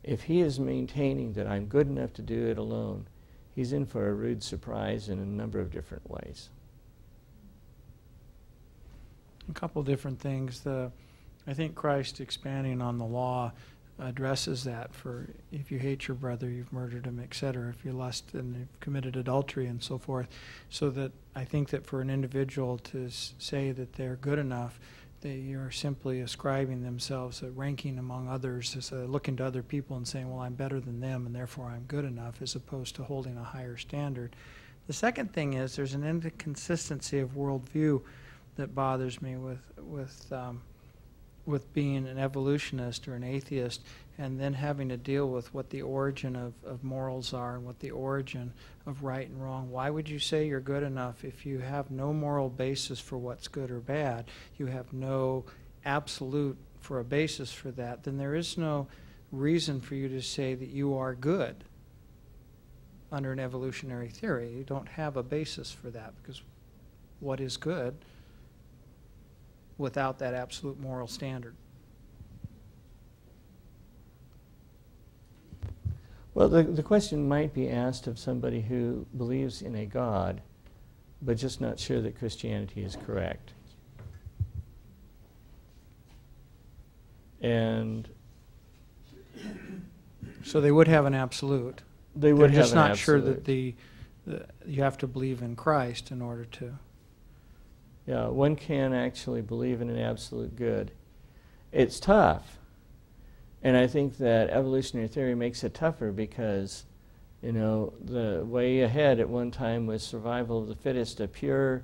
if he is maintaining that I'm good enough to do it alone, he's in for a rude surprise in a number of different ways. A couple different things. The, I think Christ expanding on the law addresses that. For if you hate your brother, you've murdered him, etc. If you lust and you've committed adultery and so forth. So that I think that for an individual to say that they're good enough, they are simply ascribing themselves a ranking among others, as looking to other people and saying, "Well, I'm better than them, and therefore I'm good enough," as opposed to holding a higher standard. The second thing is there's an inconsistency of worldview that bothers me with with um, with being an evolutionist or an atheist and then having to deal with what the origin of, of morals are and what the origin of right and wrong. Why would you say you're good enough if you have no moral basis for what's good or bad? You have no absolute for a basis for that, then there is no reason for you to say that you are good under an evolutionary theory. You don't have a basis for that because what is good without that absolute moral standard. Well, the, the question might be asked of somebody who believes in a God, but just not sure that Christianity is correct. And So they would have an absolute. they would They're just not sure that the, the you have to believe in Christ in order to. Yeah, one can actually believe in an absolute good. It's tough. And I think that evolutionary theory makes it tougher because You know, the way ahead at one time was survival of the fittest, a pure,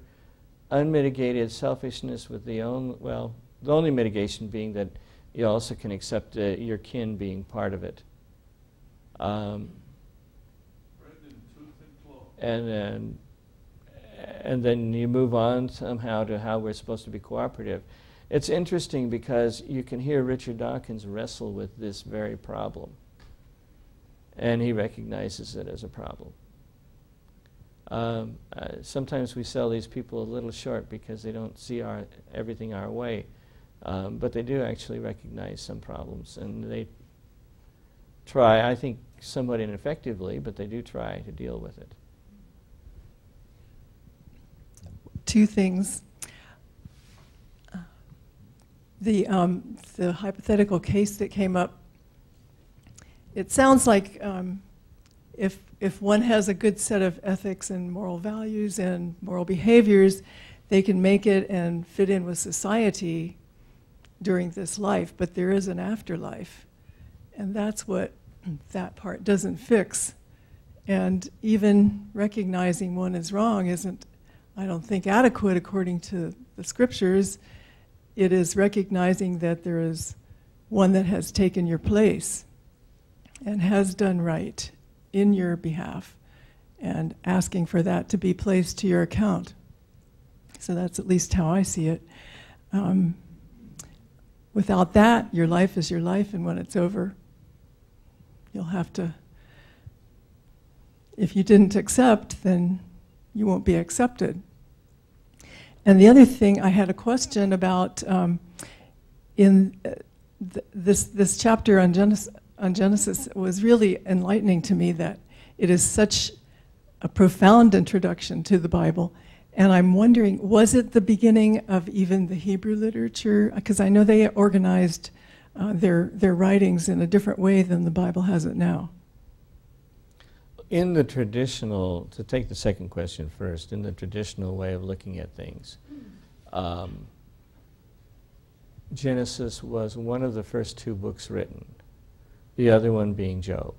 unmitigated selfishness with the only, well, the only mitigation being that you also can accept uh, your kin being part of it. Um, and then, and then you move on somehow to how we're supposed to be cooperative. It's interesting because you can hear Richard Dawkins wrestle with this very problem, and he recognizes it as a problem. Um, uh, sometimes we sell these people a little short because they don't see our, everything our way, um, but they do actually recognize some problems, and they try, I think, somewhat ineffectively, but they do try to deal with it. Two things. The, um, the hypothetical case that came up, it sounds like um, if, if one has a good set of ethics and moral values and moral behaviors, they can make it and fit in with society during this life, but there is an afterlife. And that's what that part doesn't fix. And even recognizing one is wrong isn't, I don't think, adequate according to the scriptures. It is recognizing that there is one that has taken your place and has done right in your behalf and asking for that to be placed to your account. So that's at least how I see it. Um, without that, your life is your life, and when it's over, you'll have to. If you didn't accept, then you won't be accepted. And the other thing, I had a question about um, in uh, th- this this chapter on Genesis, on Genesis was really enlightening to me that it is such a profound introduction to the Bible. And I'm wondering, was it the beginning of even the Hebrew literature? Because I know they organized uh, their, their writings in a different way than the Bible has it now. In the traditional, to take the second question first, in the traditional way of looking at things, um, Genesis was one of the first two books written, the other one being Job.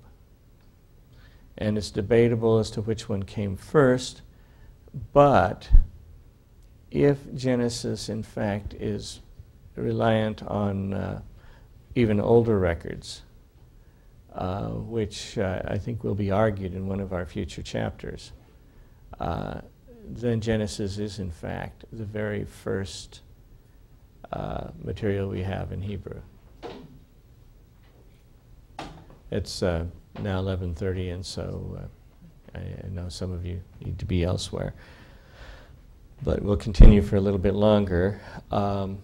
And it's debatable as to which one came first, but if Genesis, in fact, is reliant on uh, even older records, uh, which uh, I think will be argued in one of our future chapters, uh, then Genesis is, in fact, the very first uh, material we have in Hebrew. It's uh, now 11:30, and so uh, I, I know some of you need to be elsewhere. But we'll continue for a little bit longer. Um,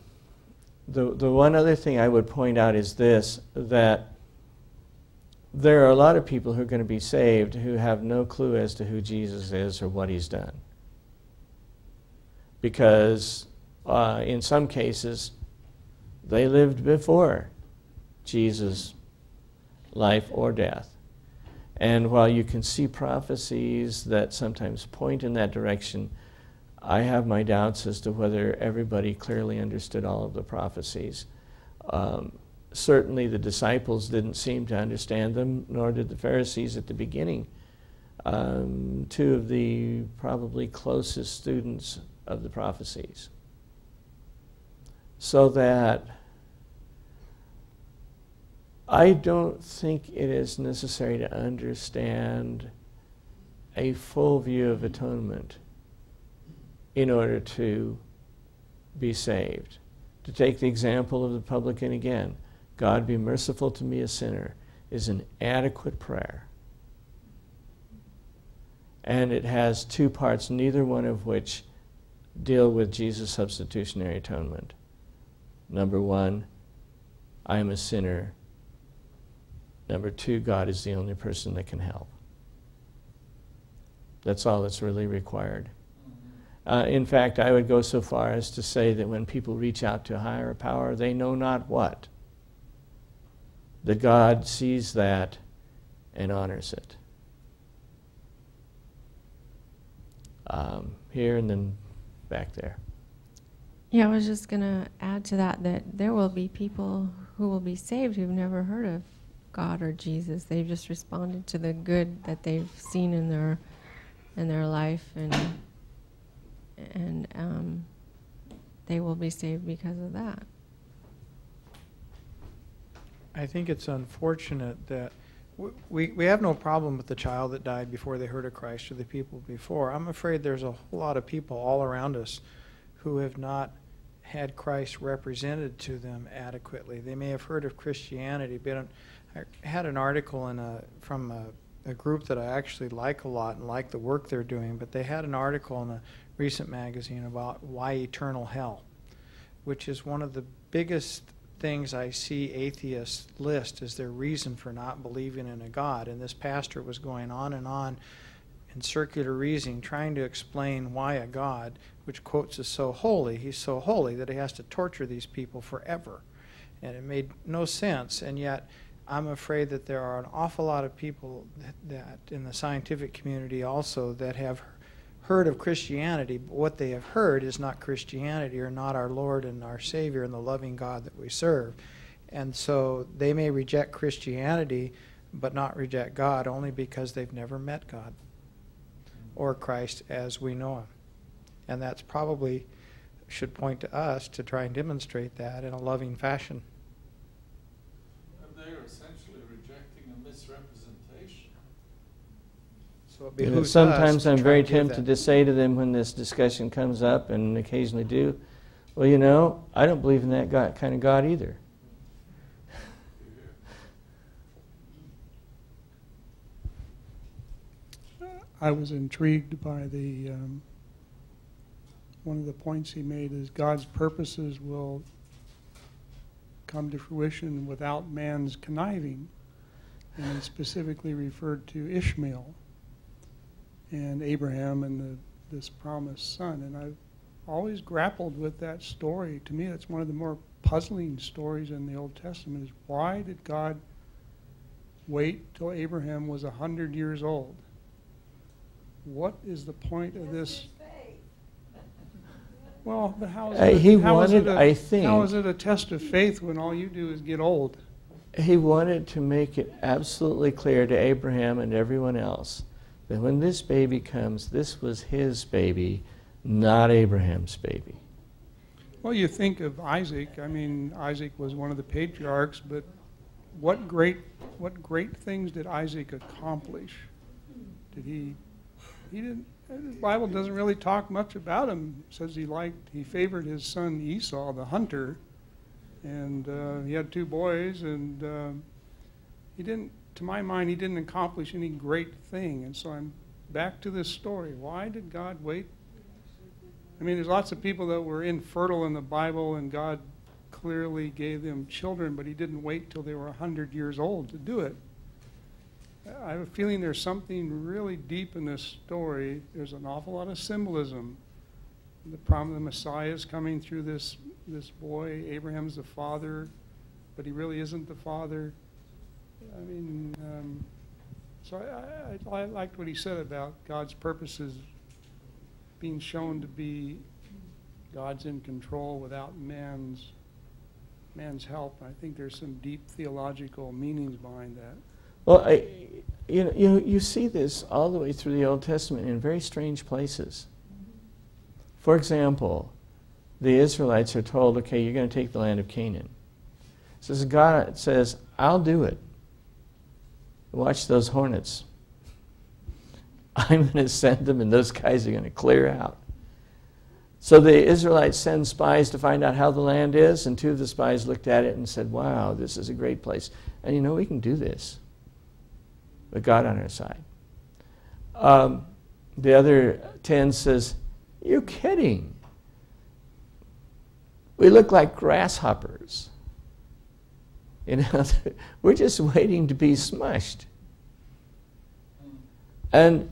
the, the one other thing I would point out is this that there are a lot of people who are going to be saved who have no clue as to who Jesus is or what he's done. Because uh, in some cases, they lived before Jesus' life or death. And while you can see prophecies that sometimes point in that direction, I have my doubts as to whether everybody clearly understood all of the prophecies. Um, certainly, the disciples didn't seem to understand them, nor did the Pharisees at the beginning. Um, two of the probably closest students of the prophecies. So that I don't think it is necessary to understand a full view of atonement in order to be saved. To take the example of the publican again, God be merciful to me, a sinner, is an adequate prayer. And it has two parts, neither one of which deal with Jesus' substitutionary atonement. Number one, I am a sinner. Number two, God is the only person that can help. That's all that's really required. Uh, in fact, I would go so far as to say that when people reach out to a higher power, they know not what. That God sees that and honors it. Um, here and then back there. Yeah, I was just going to add to that that there will be people who will be saved who've never heard of God or Jesus. They've just responded to the good that they've seen in their in their life, and and um, they will be saved because of that. I think it's unfortunate that we, we have no problem with the child that died before they heard of Christ or the people before. I'm afraid there's a whole lot of people all around us who have not had Christ represented to them adequately. They may have heard of Christianity, but I had an article in a, from a, a group that I actually like a lot and like the work they're doing, but they had an article in a recent magazine about why eternal hell, which is one of the biggest things I see atheists list as their reason for not believing in a God. And this pastor was going on and on in circular reasoning, trying to explain why a God, which quotes is so holy, he's so holy that he has to torture these people forever. And it made no sense. And yet, I'm afraid that there are an awful lot of people that, that in the scientific community also that have heard of Christianity, but what they have heard is not Christianity or not our Lord and our Savior and the loving God that we serve. And so they may reject Christianity, but not reject God only because they've never met God or Christ as we know him. And that's probably should point to us to try and demonstrate that in a loving fashion. And they're essentially rejecting a misrepresentation. So it You know, sometimes I'm very tempted that. to say to them when this discussion comes up, and occasionally do, well, you know, I don't believe in that God, kind of God either. I was intrigued by the, um, one of the points he made is God's purposes will come to fruition without man's conniving. And he specifically referred to Ishmael and Abraham and the, this promised son. And I've always grappled with that story. To me, that's one of the more puzzling stories in the Old Testament is why did God wait till Abraham was a hundred years old? What is the point of this? Well, but how is Uh, he how is wanted, it a- I think, is it a test of faith when all you do is get old? he wanted to make it absolutely clear to Abraham and everyone else when this baby comes, this was his baby, not Abraham's baby. Well, you think of Isaac. I mean, Isaac was one of the patriarchs, but what great, what great things did Isaac accomplish? Did he? He didn't. The Bible doesn't really talk much about him. It says he liked, he favored his son Esau, the hunter, and uh, he had two boys, and uh, he didn't. To my mind, he didn't accomplish any great thing. And so I'm back to this story. Why did God wait I mean, there's lots of people that were infertile in the Bible, and God clearly gave them children, but He didn't wait till they were 100 years old to do it. I have a feeling there's something really deep in this story. There's an awful lot of symbolism. The promise, the Messiah is coming through this this boy. Abraham's the father, but he really isn't the father. I mean, um, so I, I, I liked what he said about God's purposes being shown to be God's in control without man's man's help. I think there's some deep theological meanings behind that. Well, I, you know, you, you see this all the way through the Old Testament in very strange places. For example, the Israelites are told, okay, you're going to take the land of Canaan. Says God says, I'll do it. Watch those hornets. I'm going to send them, and those guys are going to clear out. So the Israelites send spies to find out how the land is, and two of the spies looked at it and said, Wow, this is a great place. And you know, we can do this with God on our side. Um, the other 10 says, You're kidding. We look like grasshoppers. You know, we're just waiting to be smushed. And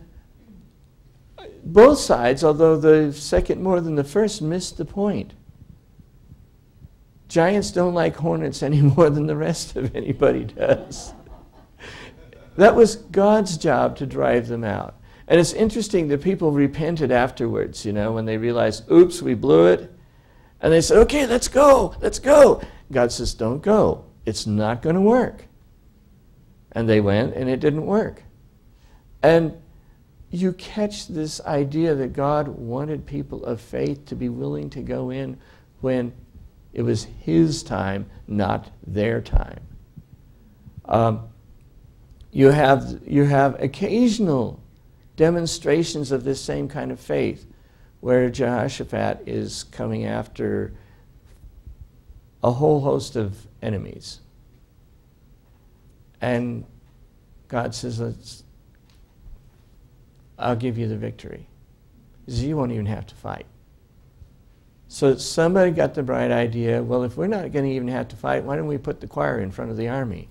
both sides, although the second more than the first, missed the point. Giants don't like hornets any more than the rest of anybody does. That was God's job to drive them out. And it's interesting that people repented afterwards, you know, when they realized, oops, we blew it. And they said, okay, let's go, let's go. God says, don't go. It's not going to work. And they went, and it didn't work. And you catch this idea that God wanted people of faith to be willing to go in when it was His time, not their time. Um, you, have, you have occasional demonstrations of this same kind of faith where Jehoshaphat is coming after a whole host of enemies. And God says, I'll give you the victory. Says, You won't even have to fight. So somebody got the bright idea well, if we're not going to even have to fight, why don't we put the choir in front of the army?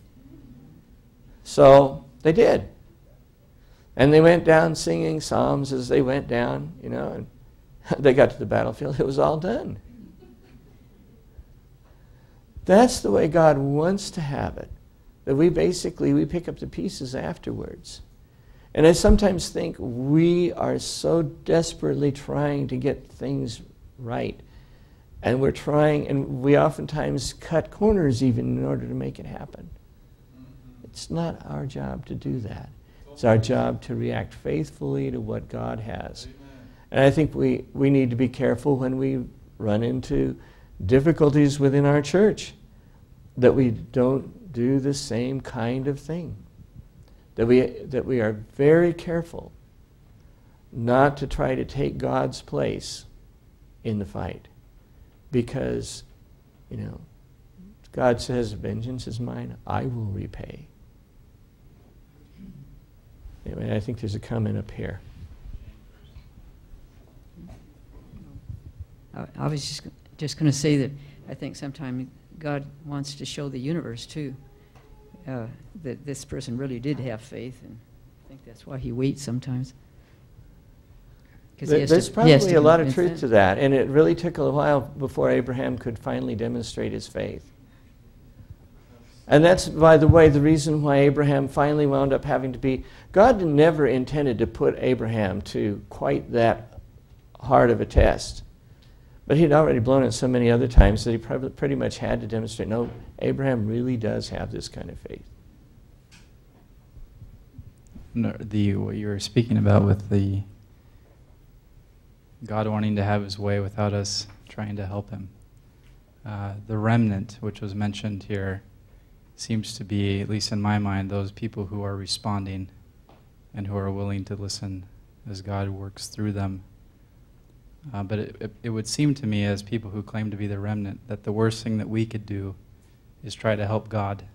So they did. And they went down singing psalms as they went down, you know, and they got to the battlefield. It was all done. That's the way God wants to have it. That we basically we pick up the pieces afterwards. And I sometimes think we are so desperately trying to get things right. And we're trying, and we oftentimes cut corners even in order to make it happen. It's not our job to do that. It's our job to react faithfully to what God has. And I think we, we need to be careful when we run into difficulties within our church that we don't do the same kind of thing. That we, that we are very careful not to try to take God's place in the fight. Because, you know, God says, Vengeance is mine, I will repay. Anyway, I think there's a comment up here. I, was just, just going to say that I think sometimes God wants to show the universe too uh, that this person really did have faith, and I think that's why he waits sometimes. There, there's to, probably a lot of truth them. to that, and it really took a while before Abraham could finally demonstrate his faith. And that's, by the way, the reason why Abraham finally wound up having to be. God never intended to put Abraham to quite that hard of a test. But he'd already blown it so many other times that he probably pretty much had to demonstrate no, Abraham really does have this kind of faith. No, the what you were speaking about with the God wanting to have his way without us trying to help him. Uh, the remnant, which was mentioned here, seems to be, at least in my mind, those people who are responding and who are willing to listen as God works through them uh, but it, it, it, would seem to me, as people who claim to be the remnant, that the worst thing that we could do is try to help God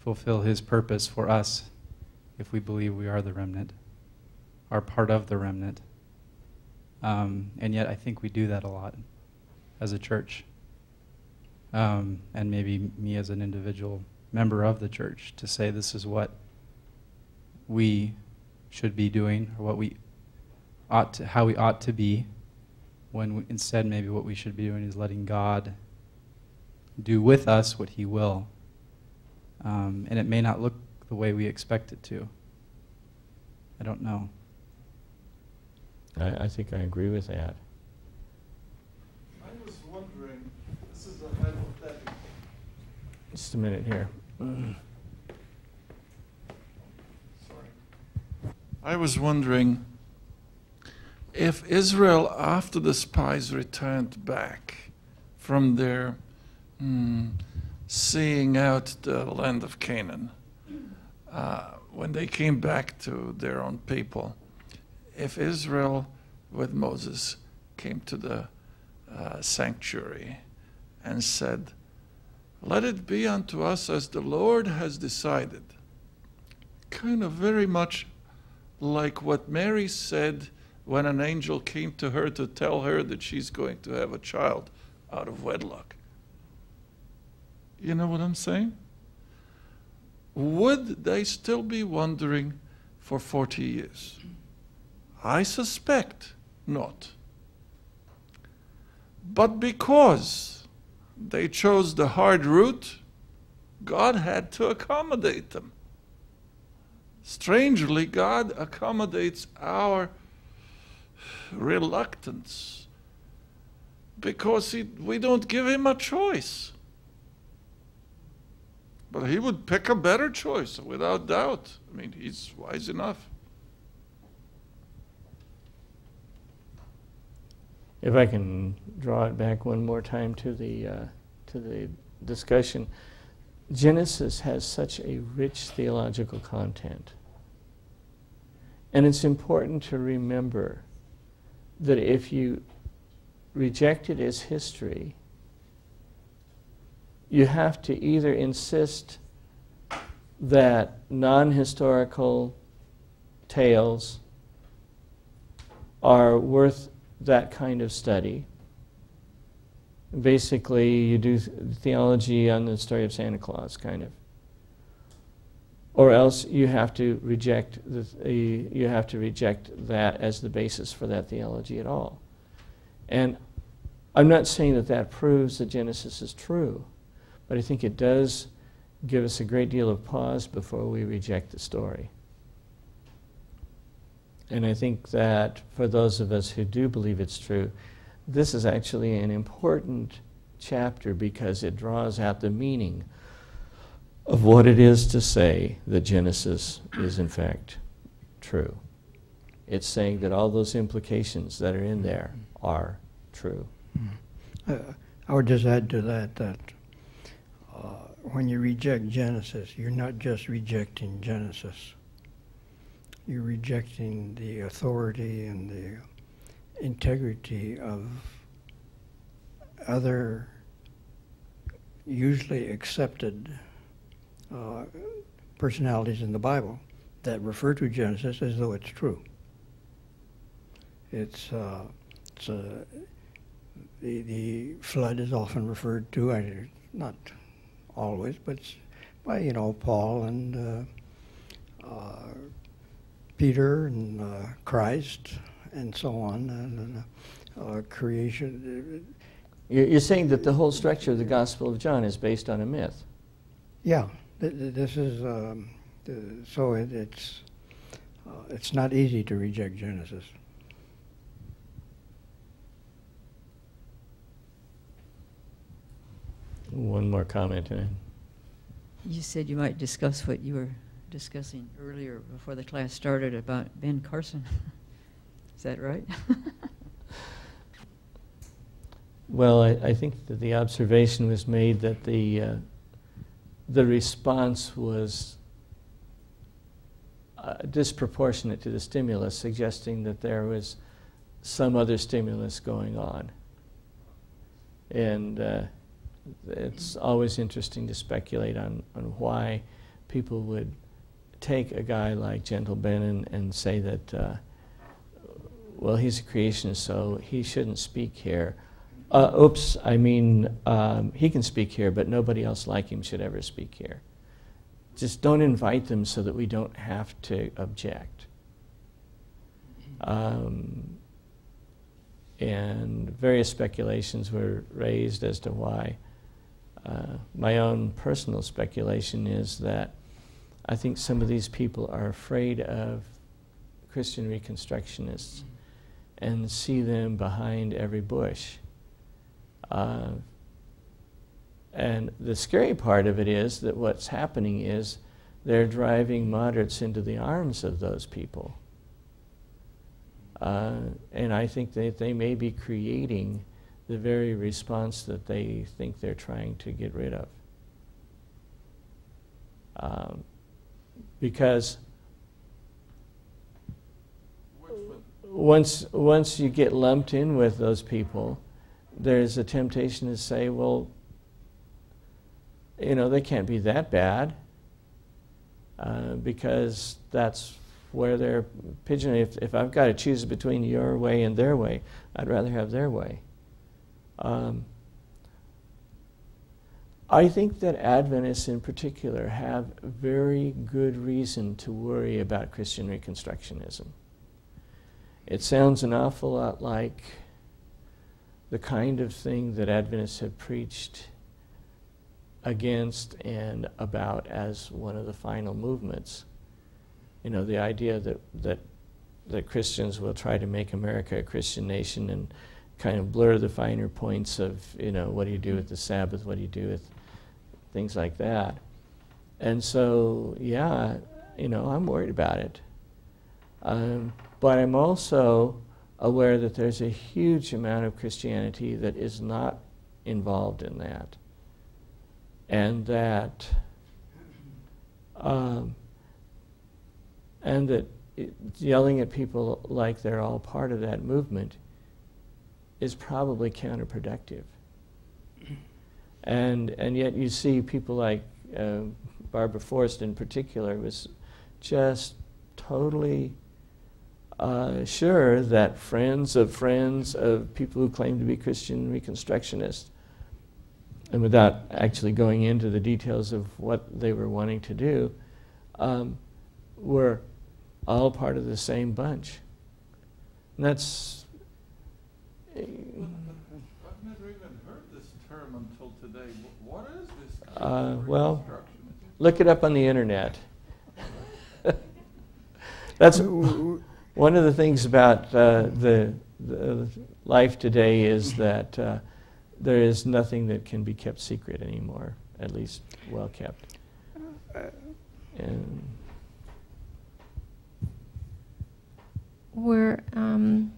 fulfill His purpose for us if we believe we are the remnant, are part of the remnant. Um, and yet, I think we do that a lot as a church. Um, and maybe me as an individual member of the church to say this is what we should be doing or what we ought to, how we ought to be, when we, instead maybe what we should be doing is letting God do with us what He will. Um, and it may not look the way we expect it to. I don't know. I, I think I agree with that. I was wondering, this is a hypothetical. Just a minute here. Sorry. I was wondering if Israel, after the spies returned back from their mm, seeing out the land of Canaan, uh, when they came back to their own people, if Israel with Moses came to the uh, sanctuary and said, Let it be unto us as the Lord has decided, kind of very much like what Mary said when an angel came to her to tell her that she's going to have a child out of wedlock. You know what I'm saying? Would they still be wondering for 40 years? I suspect not. But because they chose the hard route, God had to accommodate them. Strangely, God accommodates our reluctance because he, we don't give him a choice. But he would pick a better choice, without doubt. I mean, he's wise enough. If I can draw it back one more time to the, uh, to the discussion, Genesis has such a rich theological content. And it's important to remember that if you reject it as history, you have to either insist that non historical tales are worth that kind of study. Basically, you do theology on the story of Santa Claus, kind of. Or else you have to reject the, you have to reject that as the basis for that theology at all. And I'm not saying that that proves that Genesis is true, but I think it does give us a great deal of pause before we reject the story. And I think that for those of us who do believe it's true, this is actually an important chapter because it draws out the meaning of what it is to say that Genesis is in fact true. It's saying that all those implications that are in there are true. Uh, I would just add to that that uh, when you reject Genesis, you're not just rejecting Genesis you're rejecting the authority and the integrity of other usually accepted uh, personalities in the Bible that refer to Genesis as though it's true. It's, uh, it's uh, the, the flood is often referred to, I, not always, but by, you know, Paul and uh, uh, Peter and uh, Christ and so on, and uh, creation. You're saying that the whole structure of the Gospel of John is based on a myth. Yeah, this is um, so it, it's uh, it's not easy to reject Genesis. One more comment. You said you might discuss what you were discussing earlier before the class started about Ben Carson. Is that right? well, I, I, think that the observation was made that the uh, the response was uh, disproportionate to the stimulus, suggesting that there was some other stimulus going on. And uh, it's always interesting to speculate on, on why people would take a guy like Gentle Ben and, and say that, uh, well, he's a creationist, so he shouldn't speak here. Uh, oops, I mean, um, he can speak here, but nobody else like him should ever speak here. Just don't invite them so that we don't have to object. Um, and various speculations were raised as to why. Uh, my own personal speculation is that I think some of these people are afraid of Christian Reconstructionists and see them behind every bush. Uh, and the scary part of it is that what's happening is they're driving moderates into the arms of those people. Uh, and I think that they may be creating the very response that they think they're trying to get rid of. Um, because once once you get lumped in with those people, there's a temptation to say, well, you know, they can't be that bad uh, because that's where they're pigeoned. If, if I've got to choose between your way and their way, I'd rather have their way. Um, I think that Adventists in particular have very good reason to worry about Christian Reconstructionism. It sounds an awful lot like the kind of thing that Adventists have preached against and about as one of the final movements. You know, the idea that, that, that Christians will try to make America a Christian nation and kind of blur the finer points of, you know, what do you do with the Sabbath, what do you do with things like that. And so, yeah, you know, I'm worried about it. Um, but I'm also aware that there's a huge amount of Christianity that is not involved in that. And that, um, and that yelling at people like they're all part of that movement is probably counterproductive. And, and yet you see people like uh, Barbara Forrest in particular was just totally uh, sure that friends of friends of people who claim to be Christian Reconstructionists, and without actually going into the details of what they were wanting to do, um, were all part of the same bunch. And that's. I've never even heard this term until today. What is this? Uh, well, Look it up on the internet. That's one of the things about uh, the, the life today is that uh, there is nothing that can be kept secret anymore, at least well kept. And Were um,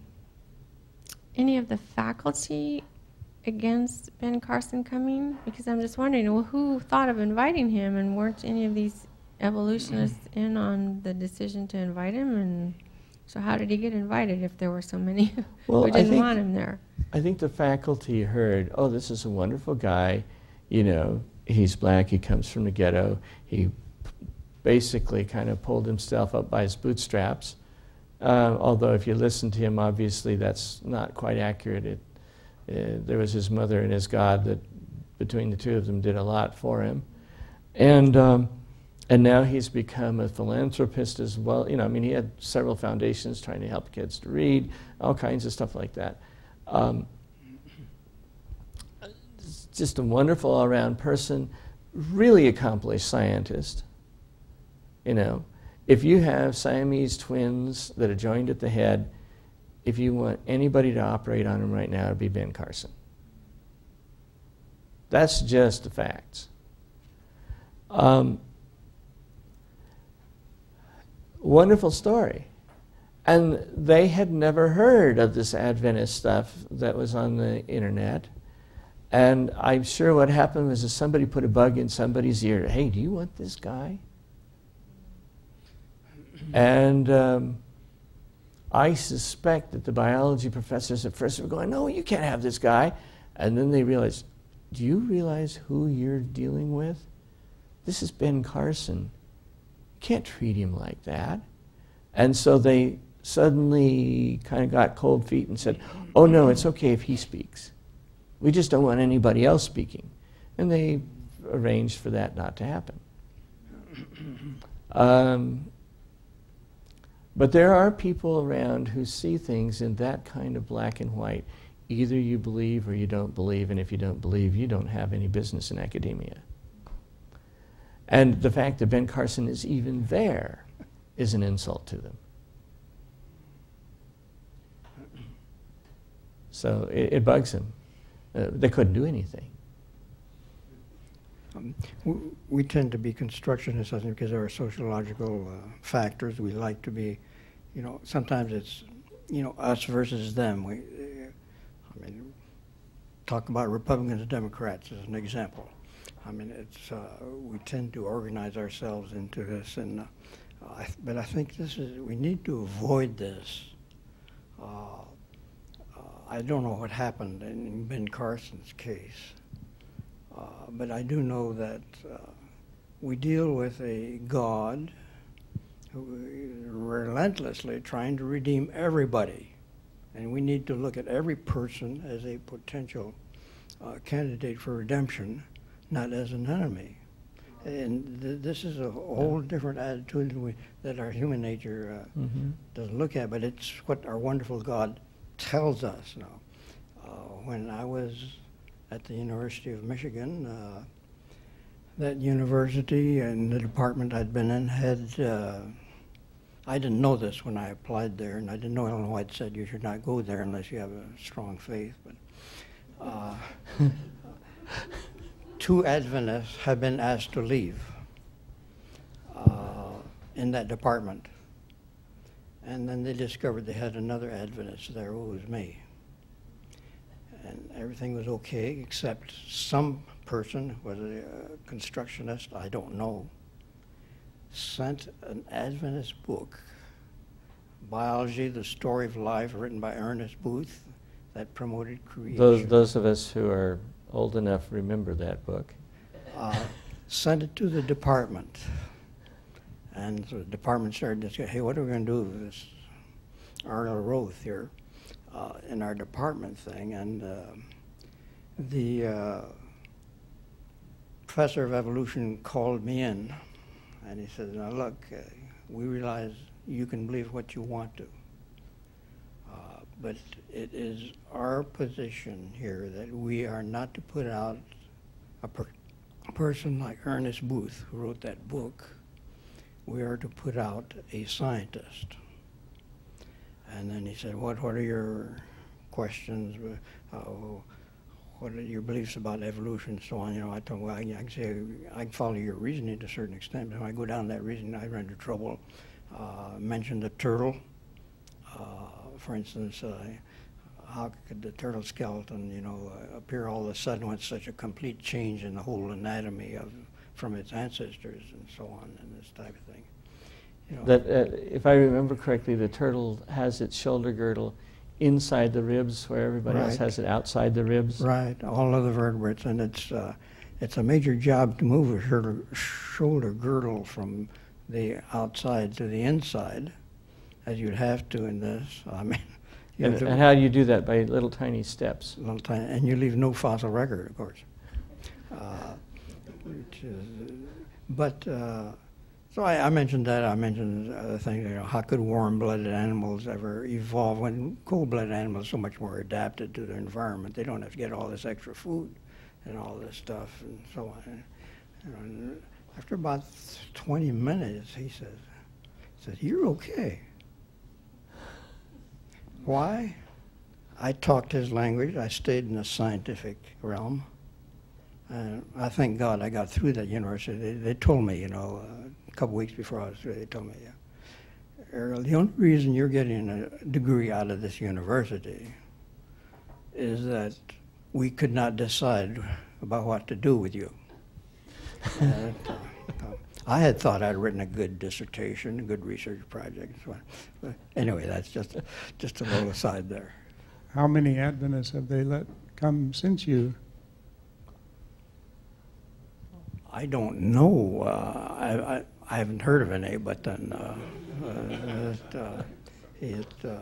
any of the faculty against Ben Carson coming? Because I'm just wondering, well, who thought of inviting him, and weren't any of these evolutionists in on the decision to invite him? And so, how did he get invited if there were so many Well, who didn't think- want him there? I think the faculty heard, oh, this is a wonderful guy. You know, he's black, he comes from the ghetto. He basically kind of pulled himself up by his bootstraps. Uh, although, if you listen to him, obviously that's not quite accurate. It, uh, there was his mother and his God that, between the two of them, did a lot for him. And, um, and now he's become a philanthropist as well. You know, I mean, he had several foundations trying to help kids to read, all kinds of stuff like that. Um, just a wonderful all around person, really accomplished scientist. You know, if you have Siamese twins that are joined at the head, if you want anybody to operate on them right now, it'd be Ben Carson. That's just the facts. Um, wonderful story. And they had never heard of this Adventist stuff that was on the internet. And I'm sure what happened was that somebody put a bug in somebody's ear. Hey, do you want this guy? And um, I suspect that the biology professors at first were going, no, you can't have this guy. And then they realized, do you realize who you're dealing with? This is Ben Carson. Can't treat him like that. And so they suddenly kind of got cold feet and said, oh, no, it's okay if he speaks. We just don't want anybody else speaking. And they arranged for that not to happen. Um, but there are people around who see things in that kind of black and white. Either you believe or you don't believe, and if you don't believe, you don't have any business in academia. And the fact that Ben Carson is even there is an insult to them. So it, it bugs them. Uh, they couldn't do anything. Um, w- We tend to be constructionists, I think, because there are sociological uh, factors. We like to be, you know, sometimes it's, you know, us versus them. We, uh, I mean, talk about Republicans and Democrats as an example. I mean, it's, uh, we tend to organize ourselves into this, and, uh, I, but I think this is, we need to avoid this. Uh, I don't know what happened in Ben Carson's case. But I do know that we deal with a God who is relentlessly trying to redeem everybody. And we need to look at every person as a potential uh, candidate for redemption, not as an enemy. And th- this is a whole different attitude we, that our human nature uh, Mhm. doesn't look at, but it's what our wonderful God tells us now. Uh, when I was at the University of Michigan, uh, that university and the department I'd been in had, uh, I didn't know this when I applied there, and I didn't know Ellen White said you should not go there unless you have a strong faith, but uh, two Adventists have been asked to leave in that department. And then they discovered they had another Adventist there, who was me. And everything was okay, except some person, was a uh, constructionist, I don't know, sent an Adventist book, Biology, the Story of Life, written by Ernest Booth, that promoted creation. Those, those of us who are old enough remember that book. uh, sent it to the department. And so the department started to say, hey, what are we going to do with this Ariel Roth here uh, in our department thing? And uh, the uh, professor of evolution called me in and he said, now look, uh, we realize you can believe what you want to. But it is our position here that we are not to put out a per- a person like Ernest Booth, who wrote that book, we are to put out a scientist. And then he said, what, what are your questions? Uh, what are your beliefs about evolution and so on? You know, I told well, I, I can say, I can follow your reasoning to a certain extent, but when I go down that reasoning, I run into trouble. Uh, mentioned the turtle. Uh, for instance, uh, how could the turtle skeleton, you know, uh, appear all of a sudden with such a complete change in the whole anatomy of from its ancestors and so on, and this type of thing. You know, That, uh, if I remember correctly, the turtle has its shoulder girdle inside the ribs, where everybody else has it outside the ribs. right, all other vertebrates, and it's uh, it's a major job to move a shoulder, shoulder girdle from the outside to the inside, as you'd have to in this. I mean, you And, and how do you do that? By little tiny steps. little tiny, and you leave no fossil record, of course. Uh, which is, but uh, so I, I mentioned that. I mentioned other things. You know, how could warm-blooded animals ever evolve when cold-blooded animals are so much more adapted to their environment? They don't have to get all this extra food and all this stuff and so on. And after about 20 minutes, he says, he says, "You're okay." Why? I talked his language. I stayed in the scientific realm. And I thank God I got through that university. They, they told me, you know, uh, a couple weeks before I was through, they told me, yeah, Ariel, the only reason you're getting a degree out of this university is that we could not decide about what to do with you. And, uh, uh, I had thought I'd written a good dissertation, a good research project. so. But anyway, that's just just a little aside there. How many Adventists have they let come since you? I don't know. Uh, I, I I haven't heard of any, but then uh, uh, it, uh, it uh,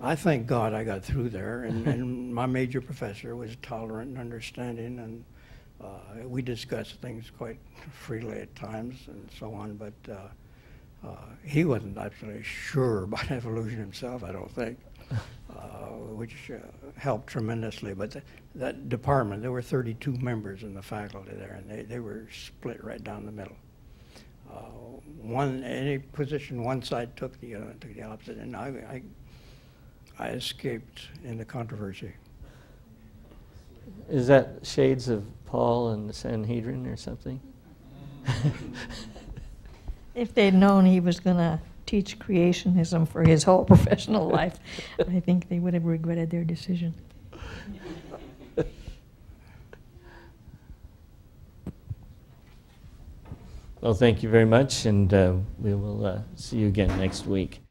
I thank God I got through there, and, and my major professor was tolerant and understanding, and uh, we discussed things quite freely at times and so on. But uh, uh, he wasn't absolutely sure about evolution himself. I don't think. Uh, which uh, helped tremendously. But th- that department, there were 32 members in the faculty there, and they, they were split right down the middle. Uh, one any position one side took the uh, took the opposite, and I, I I escaped in the controversy. Is that shades of Paul and the Sanhedrin or something? If they'd known he was going to teach creationism for his whole professional life, I think they would have regretted their decision. Well, thank you very much, and uh, we will uh, see you again next week.